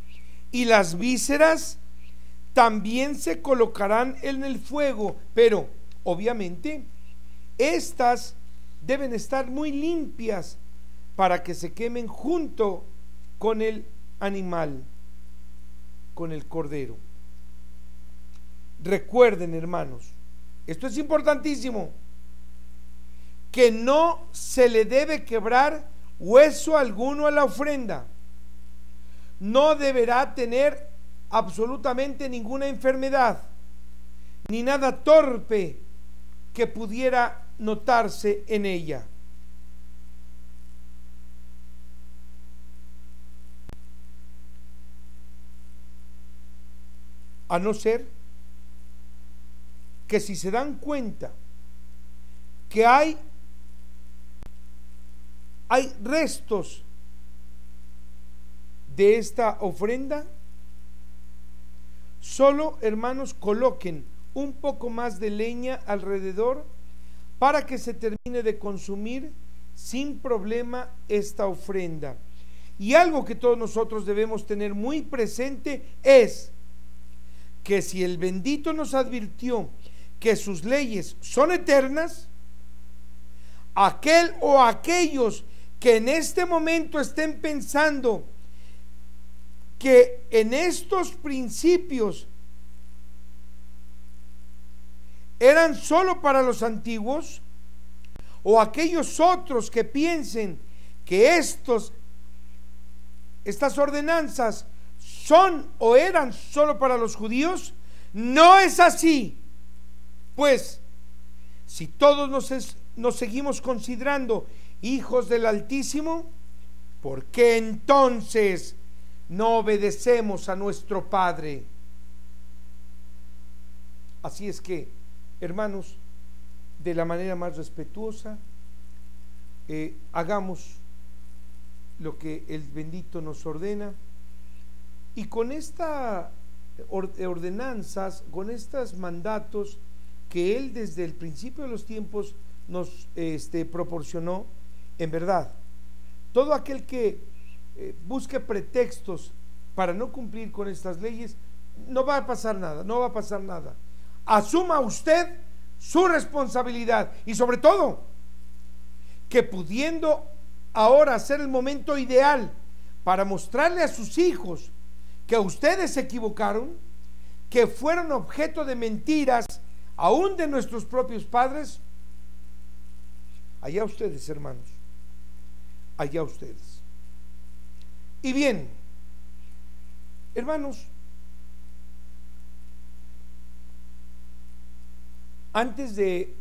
Y las vísceras también se colocarán en el fuego, pero obviamente estas deben estar muy limpias para que se quemen junto con el animal, con el cordero. Recuerden, hermanos, esto es importantísimo, que no se le debe quebrar hueso alguno a la ofrenda. No deberá tener absolutamente ninguna enfermedad, ni nada torpe que pudiera notarse en ella. A no ser que si se dan cuenta que hay, hay restos de esta ofrenda, solo hermanos coloquen un poco más de leña alrededor para que se termine de consumir sin problema esta ofrenda. Y algo que todos nosotros debemos tener muy presente es que si el bendito nos advirtió que sus leyes son eternas, aquel o aquellos que en este momento estén pensando que en estos principios eran solo para los antiguos, o aquellos otros que piensen que estos, estas ordenanzas son o eran solo para los judíos, no es así. Pues, si todos nos, seguimos considerando hijos del Altísimo, ¿por qué entonces no obedecemos a nuestro Padre? Así es que, hermanos, de la manera más respetuosa, eh, hagamos lo que el bendito nos ordena y con estas ordenanzas, con estos mandatos, que Él desde el principio de los tiempos nos este, proporcionó, en verdad, todo aquel que eh, busque pretextos para no cumplir con estas leyes, no va a pasar nada, no va a pasar nada. Asuma usted su responsabilidad y sobre todo, que pudiendo ahora ser el momento ideal para mostrarle a sus hijos que ustedes se equivocaron, que fueron objeto de mentiras, aún de nuestros propios padres, allá ustedes, hermanos, allá ustedes. Y bien, hermanos, antes de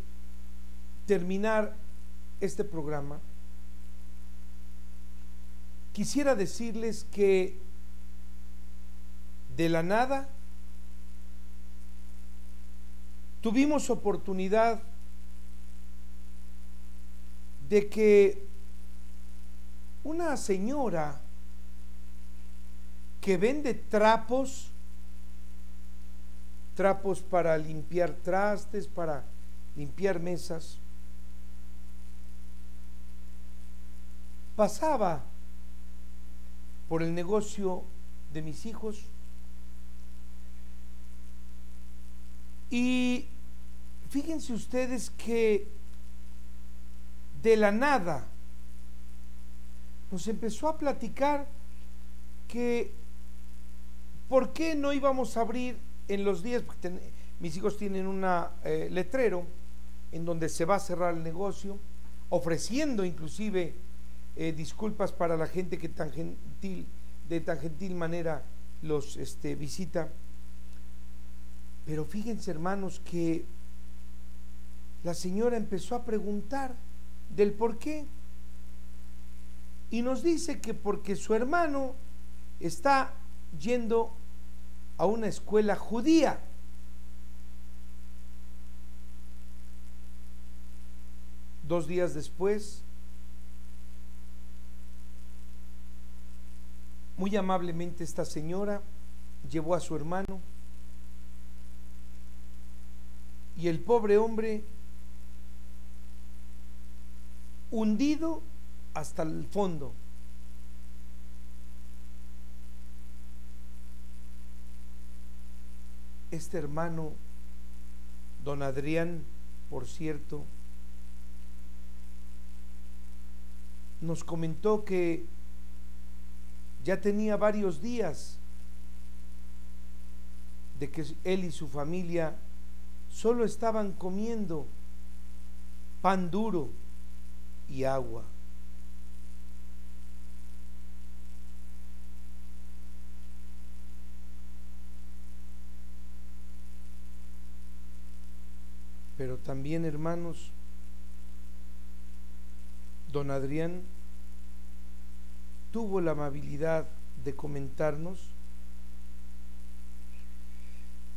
terminar este programa, quisiera decirles que de la nada tuvimos oportunidad de que una señora que vende trapos, trapos para limpiar trastes, para limpiar mesas, pasaba por el negocio de mis hijos y fíjense ustedes que de la nada nos empezó a platicar que ¿por qué no íbamos a abrir en los días? Porque mis hijos tienen un eh, letrero en donde se va a cerrar el negocio, ofreciendo inclusive eh, disculpas para la gente que tan gentil, de tan gentil manera los este, visita. Pero fíjense hermanos que la señora empezó a preguntar del por qué. Y nos dice que porque su hermano está yendo a una escuela judía. Dos días después, muy amablemente esta señora llevó a su hermano y el pobre hombre hundido hasta el fondo. Este hermano, don Adrián, por cierto, nos comentó que ya tenía varios días de que él y su familia solo estaban comiendo pan duro y agua. Pero también, hermanos, don Adrián tuvo la amabilidad de comentarnos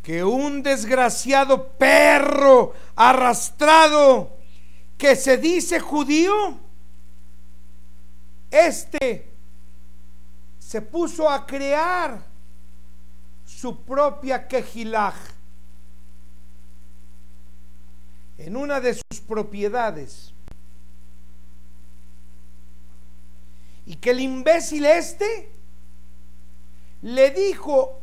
que un desgraciado perro arrastrado que se dice judío, este se puso a crear su propia quejilaj en una de sus propiedades. Y que el imbécil este le dijo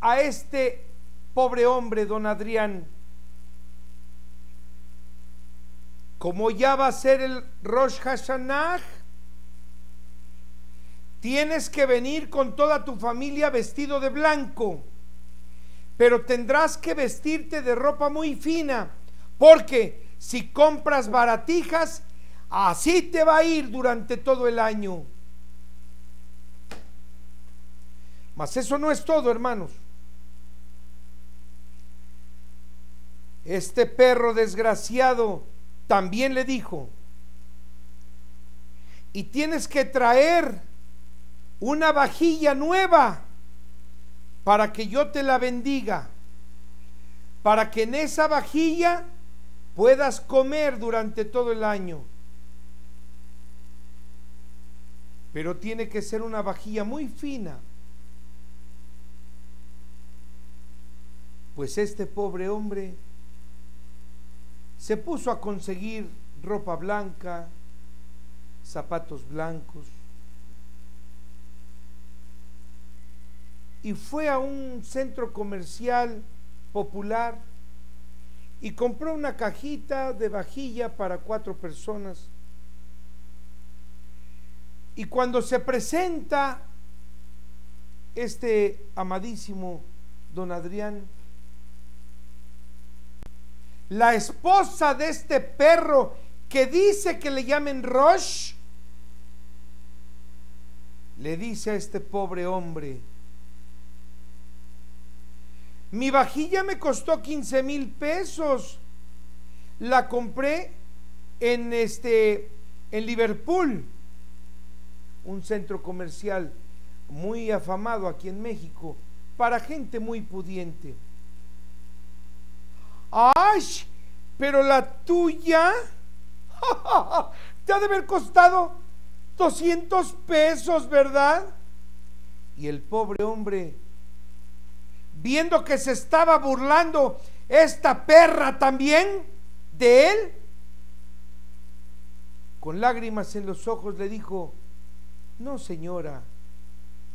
a este pobre hombre, don Adrián, como ya va a ser el Rosh Hashanah, tienes que venir con toda tu familia vestido de blanco, pero tendrás que vestirte de ropa muy fina, porque si compras baratijas, así te va a ir durante todo el año. Mas eso no es todo, hermanos. Este perro desgraciado también le dijo, y tienes que traer una vajilla nueva para que yo te la bendiga, para que en esa vajilla puedas comer durante todo el año. Pero tiene que ser una vajilla muy fina Pues este pobre hombre se puso a conseguir ropa blanca, zapatos blancos, y fue a un centro comercial popular y compró una cajita de vajilla para cuatro personas. Y cuando se presenta este amadísimo don Adrián, la esposa de este perro que dice que le llamen Rosh, le dice a este pobre hombre, mi vajilla me costó 15 mil pesos, la compré en este, en Liverpool, un centro comercial muy afamado aquí en México, para gente muy pudiente. ¡Ay! Pero la tuya [LAUGHS] te ha de haber costado 200 pesos, ¿verdad? Y el pobre hombre, viendo que se estaba burlando esta perra también de él, con lágrimas en los ojos le dijo, no señora,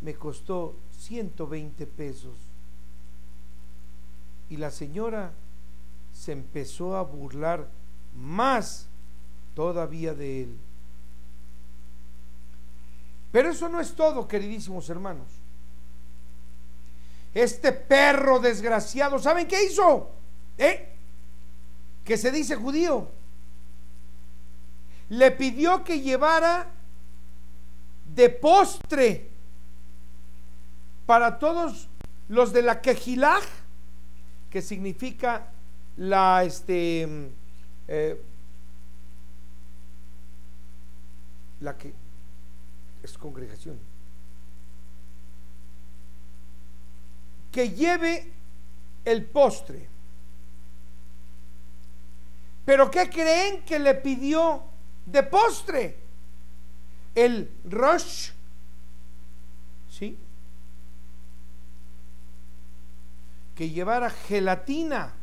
me costó 120 pesos. Y la señora se empezó a burlar más todavía de él. Pero eso no es todo, queridísimos hermanos. este perro desgraciado, ¿saben qué hizo? ¿Eh? Que se dice judío. Le pidió que llevara de postre para todos los de la Quejilaj, que significa la este eh, la que es congregación que lleve el postre pero ¿qué creen que le pidió de postre? El rush, ¿sí? Que llevara gelatina.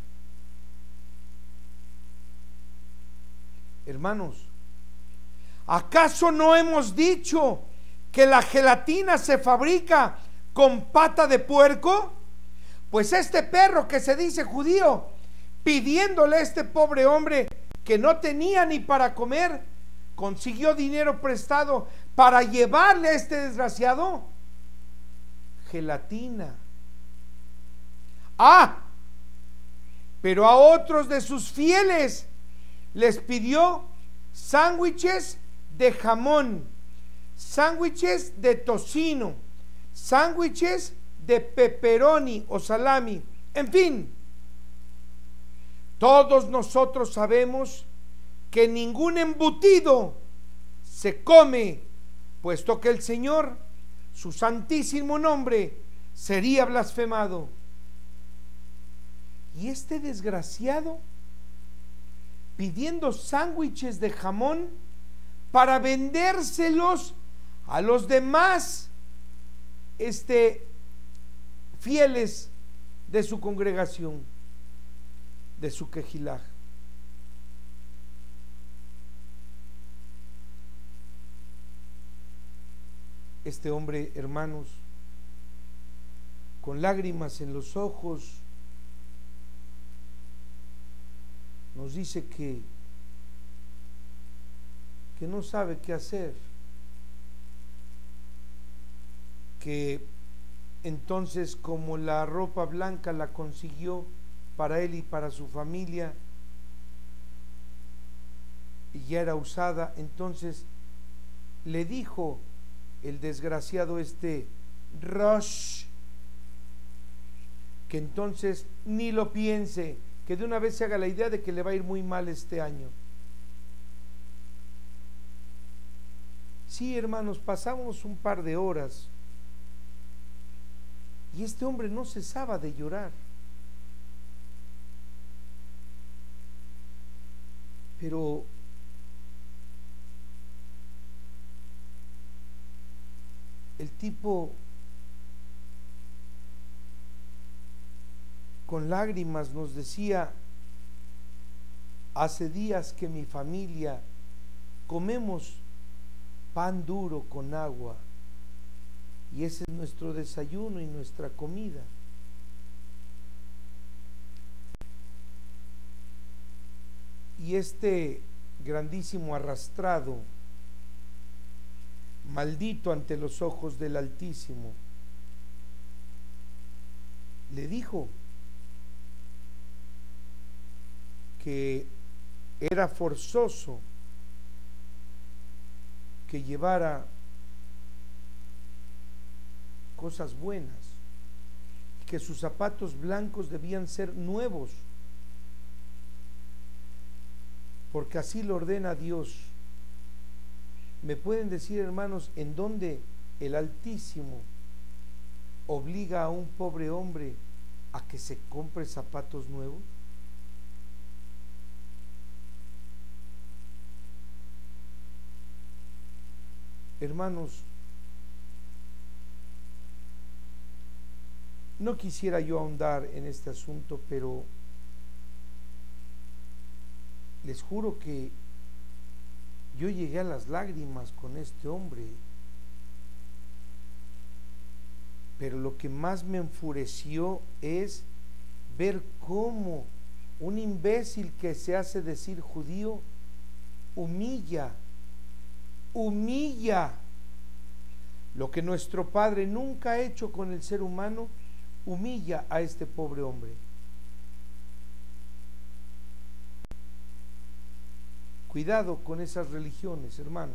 Hermanos, ¿acaso no hemos dicho que la gelatina se fabrica con pata de puerco? Pues este perro que se dice judío, pidiéndole a este pobre hombre que no tenía ni para comer, consiguió dinero prestado para llevarle a este desgraciado gelatina. Ah, pero a otros de sus fieles les pidió sándwiches de jamón, sándwiches de tocino, sándwiches de pepperoni o salami, en fin. Todos nosotros sabemos que ningún embutido se come, puesto que el Señor, su santísimo nombre, sería blasfemado. Y este desgraciado pidiendo sándwiches de jamón para vendérselos a los demás este, fieles de su congregación, de su quejilaj. Este hombre, hermanos, con lágrimas en los ojos, nos dice que, que no sabe qué hacer, que entonces como la ropa blanca la consiguió para él y para su familia y ya era usada, entonces le dijo el desgraciado este Rosh que entonces ni lo piense, que de una vez se haga la idea de que le va a ir muy mal este año. Sí, hermanos, pasamos un par de horas y este hombre no cesaba de llorar. Pero el tipo con lágrimas nos decía, hace días que mi familia comemos pan duro con agua y ese es nuestro desayuno y nuestra comida. Y este grandísimo arrastrado, maldito ante los ojos del Altísimo, le dijo, que era forzoso que llevara cosas buenas, que sus zapatos blancos debían ser nuevos, porque así lo ordena Dios. ¿Me pueden decir, hermanos, en dónde el Altísimo obliga a un pobre hombre a que se compre zapatos nuevos? Hermanos, no quisiera yo ahondar en este asunto, pero les juro que yo llegué a las lágrimas con este hombre. Pero lo que más me enfureció es ver cómo un imbécil que se hace decir judío humilla humilla lo que nuestro Padre nunca ha hecho con el ser humano, humilla a este pobre hombre. Cuidado con esas religiones, hermano.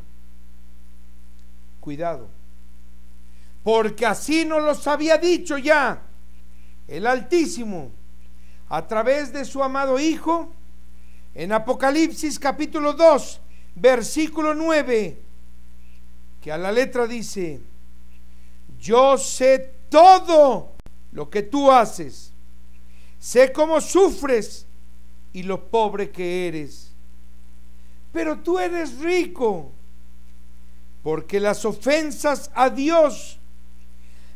Cuidado. Porque así nos los había dicho ya el Altísimo a través de su amado Hijo en Apocalipsis capítulo 2, versículo 9, que a la letra dice, yo sé todo lo que tú haces, sé cómo sufres y lo pobre que eres, pero tú eres rico, porque las ofensas a Dios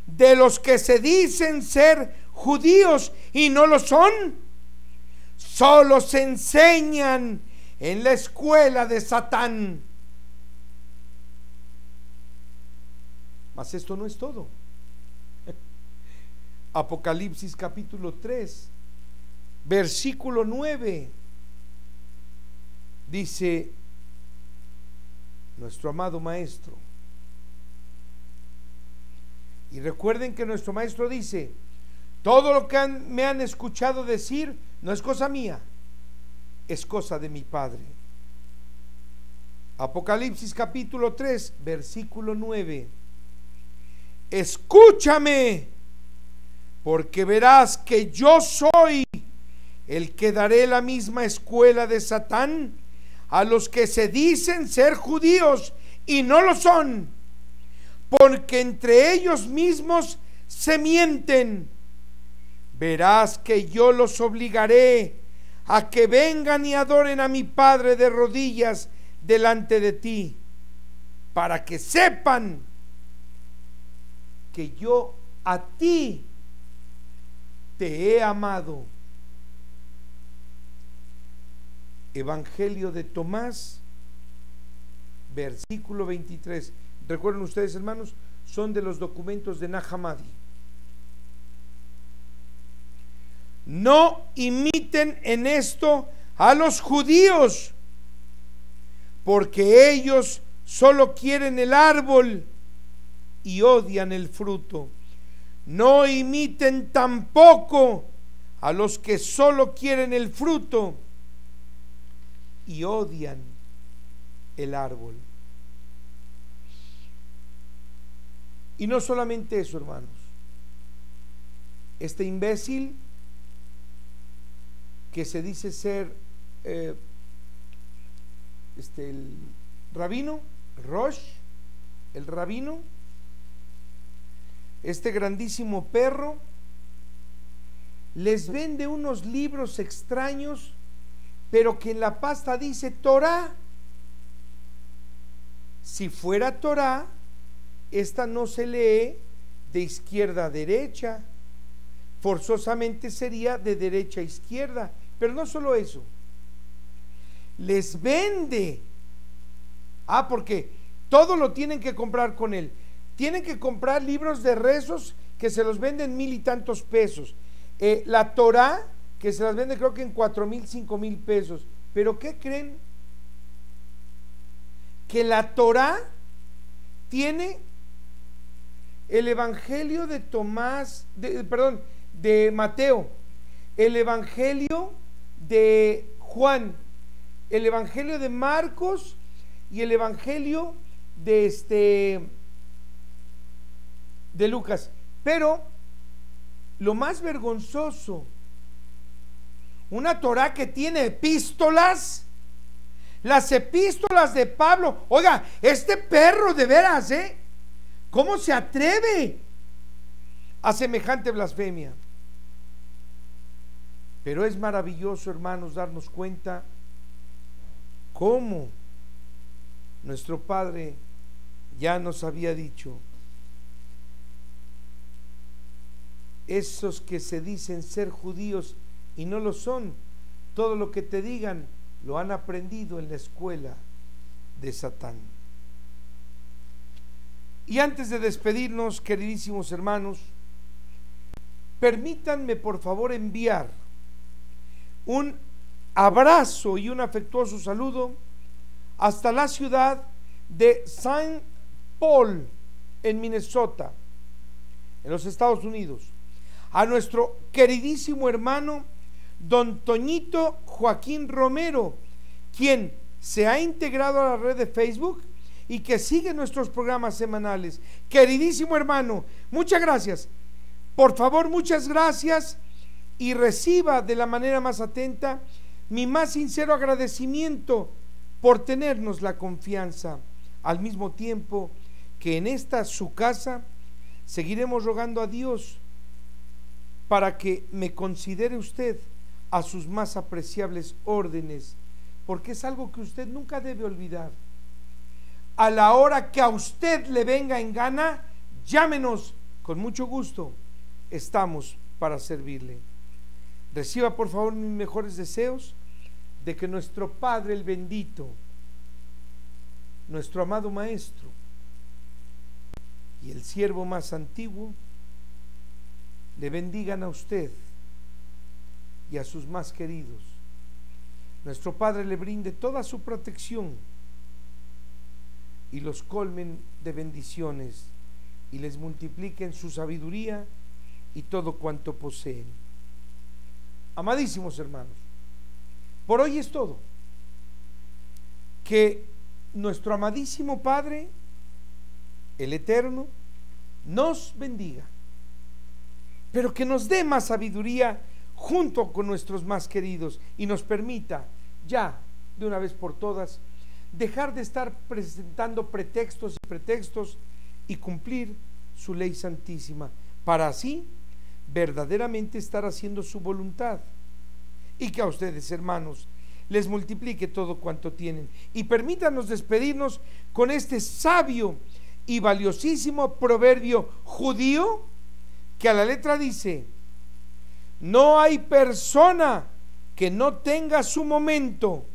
de los que se dicen ser judíos y no lo son, solo se enseñan en la escuela de Satán. Mas esto no es todo. Apocalipsis capítulo 3, versículo 9, dice nuestro amado maestro. Y recuerden que nuestro maestro dice, todo lo que me han escuchado decir no es cosa mía, es cosa de mi Padre. Apocalipsis capítulo 3, versículo 9. Escúchame, porque verás que yo soy el que daré la misma escuela de Satán a los que se dicen ser judíos y no lo son, porque entre ellos mismos se mienten. Verás que yo los obligaré a que vengan y adoren a mi Padre de rodillas delante de ti, para que sepan que yo a ti te he amado. Evangelio de Tomás, versículo 23. Recuerden ustedes, hermanos, son de los documentos de Nahamadi. no imiten en esto a los judíos, porque ellos solo quieren el árbol y odian el fruto. No imiten tampoco a los que solo quieren el fruto y odian el árbol. Y no solamente eso, hermanos. Este imbécil que se dice ser eh, este, el rabino, Rosh, el rabino, este grandísimo perro, les vende unos libros extraños, pero que en la pasta dice Torah. Si fuera Torah, esta no se lee de izquierda a derecha, forzosamente sería de derecha a izquierda. Pero no solo eso, les vende. Ah, porque todo lo tienen que comprar con él. Tienen que comprar libros de rezos que se los venden mil y tantos pesos. Eh, la Torah, que se las vende creo que en cuatro mil, cinco mil pesos. Pero ¿qué creen? Que la Torah tiene el Evangelio de Tomás, de, perdón, de Mateo, el Evangelio de Juan, el Evangelio de Marcos y el Evangelio de este de Lucas. Pero lo más vergonzoso, una Torah que tiene epístolas, las epístolas de Pablo. Oiga, este perro de veras, ¿eh? ¿Cómo se atreve a semejante blasfemia? Pero es maravilloso, hermanos, darnos cuenta cómo nuestro Padre ya nos había dicho, esos que se dicen ser judíos y no lo son, todo lo que te digan lo han aprendido en la escuela de Satán. Y antes de despedirnos, queridísimos hermanos, permítanme por favor enviar un abrazo y un afectuoso saludo hasta la ciudad de Saint Paul, en Minnesota, en los Estados Unidos. A nuestro queridísimo hermano don Toñito Joaquín Romero, quien se ha integrado a la red de Facebook y que sigue nuestros programas semanales. Queridísimo hermano, muchas gracias. Por favor, muchas gracias y reciba de la manera más atenta mi más sincero agradecimiento por tenernos la confianza. Al mismo tiempo que en esta su casa seguiremos rogando a Dios para que me considere usted a sus más apreciables órdenes, porque es algo que usted nunca debe olvidar. A la hora que a usted le venga en gana, llámenos con mucho gusto. Estamos para servirle. Reciba por favor mis mejores deseos de que nuestro Padre el bendito, nuestro amado Maestro y el siervo más antiguo, le bendigan a usted y a sus más queridos. Nuestro Padre le brinde toda su protección y los colmen de bendiciones y les multipliquen su sabiduría y todo cuanto poseen. Amadísimos hermanos, por hoy es todo. Que nuestro amadísimo Padre, el Eterno, nos bendiga pero que nos dé más sabiduría junto con nuestros más queridos y nos permita ya, de una vez por todas, dejar de estar presentando pretextos y pretextos y cumplir su ley santísima, para así verdaderamente estar haciendo su voluntad. Y que a ustedes, hermanos, les multiplique todo cuanto tienen. Y permítanos despedirnos con este sabio y valiosísimo proverbio judío que a la letra dice, no hay persona que no tenga su momento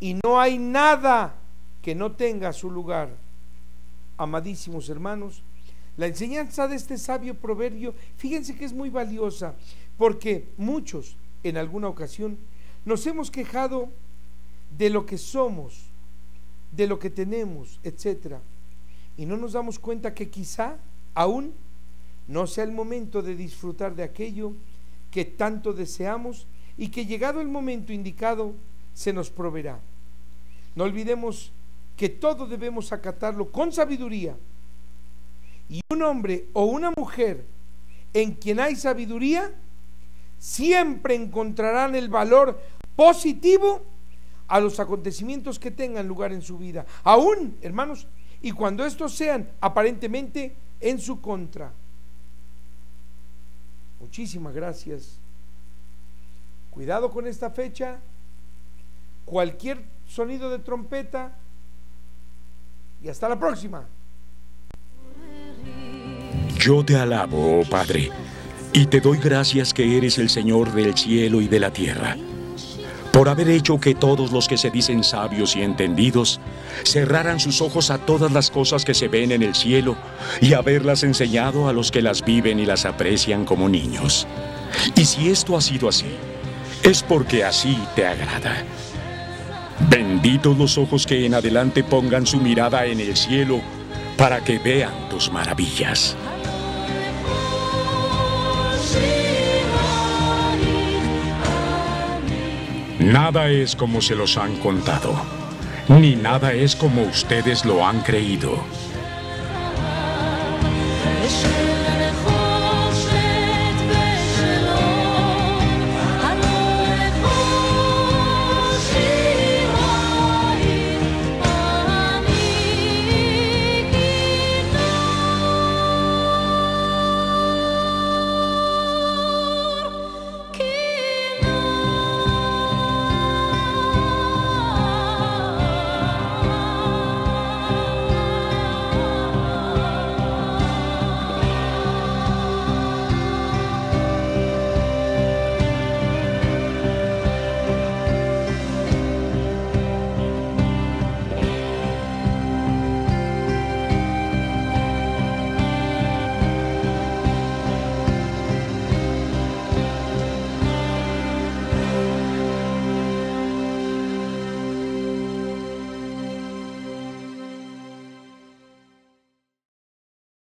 y no hay nada que no tenga su lugar. Amadísimos hermanos, la enseñanza de este sabio proverbio, fíjense que es muy valiosa, porque muchos en alguna ocasión nos hemos quejado de lo que somos, de lo que tenemos, etc. Y no nos damos cuenta que quizá aún no sea el momento de disfrutar de aquello que tanto deseamos y que llegado el momento indicado se nos proveerá. No olvidemos que todo debemos acatarlo con sabiduría. Y un hombre o una mujer en quien hay sabiduría, siempre encontrarán el valor positivo a los acontecimientos que tengan lugar en su vida. Aún, hermanos, y cuando estos sean aparentemente en su contra. Muchísimas gracias. Cuidado con esta fecha. Cualquier sonido de trompeta. Y hasta la próxima. Yo te alabo, oh Padre, y te doy gracias que eres el Señor del cielo y de la tierra por haber hecho que todos los que se dicen sabios y entendidos cerraran sus ojos a todas las cosas que se ven en el cielo y haberlas enseñado a los que las viven y las aprecian como niños. Y si esto ha sido así, es porque así te agrada. Benditos los ojos que en adelante pongan su mirada en el cielo para que vean tus maravillas. Nada es como se los han contado, ni nada es como ustedes lo han creído.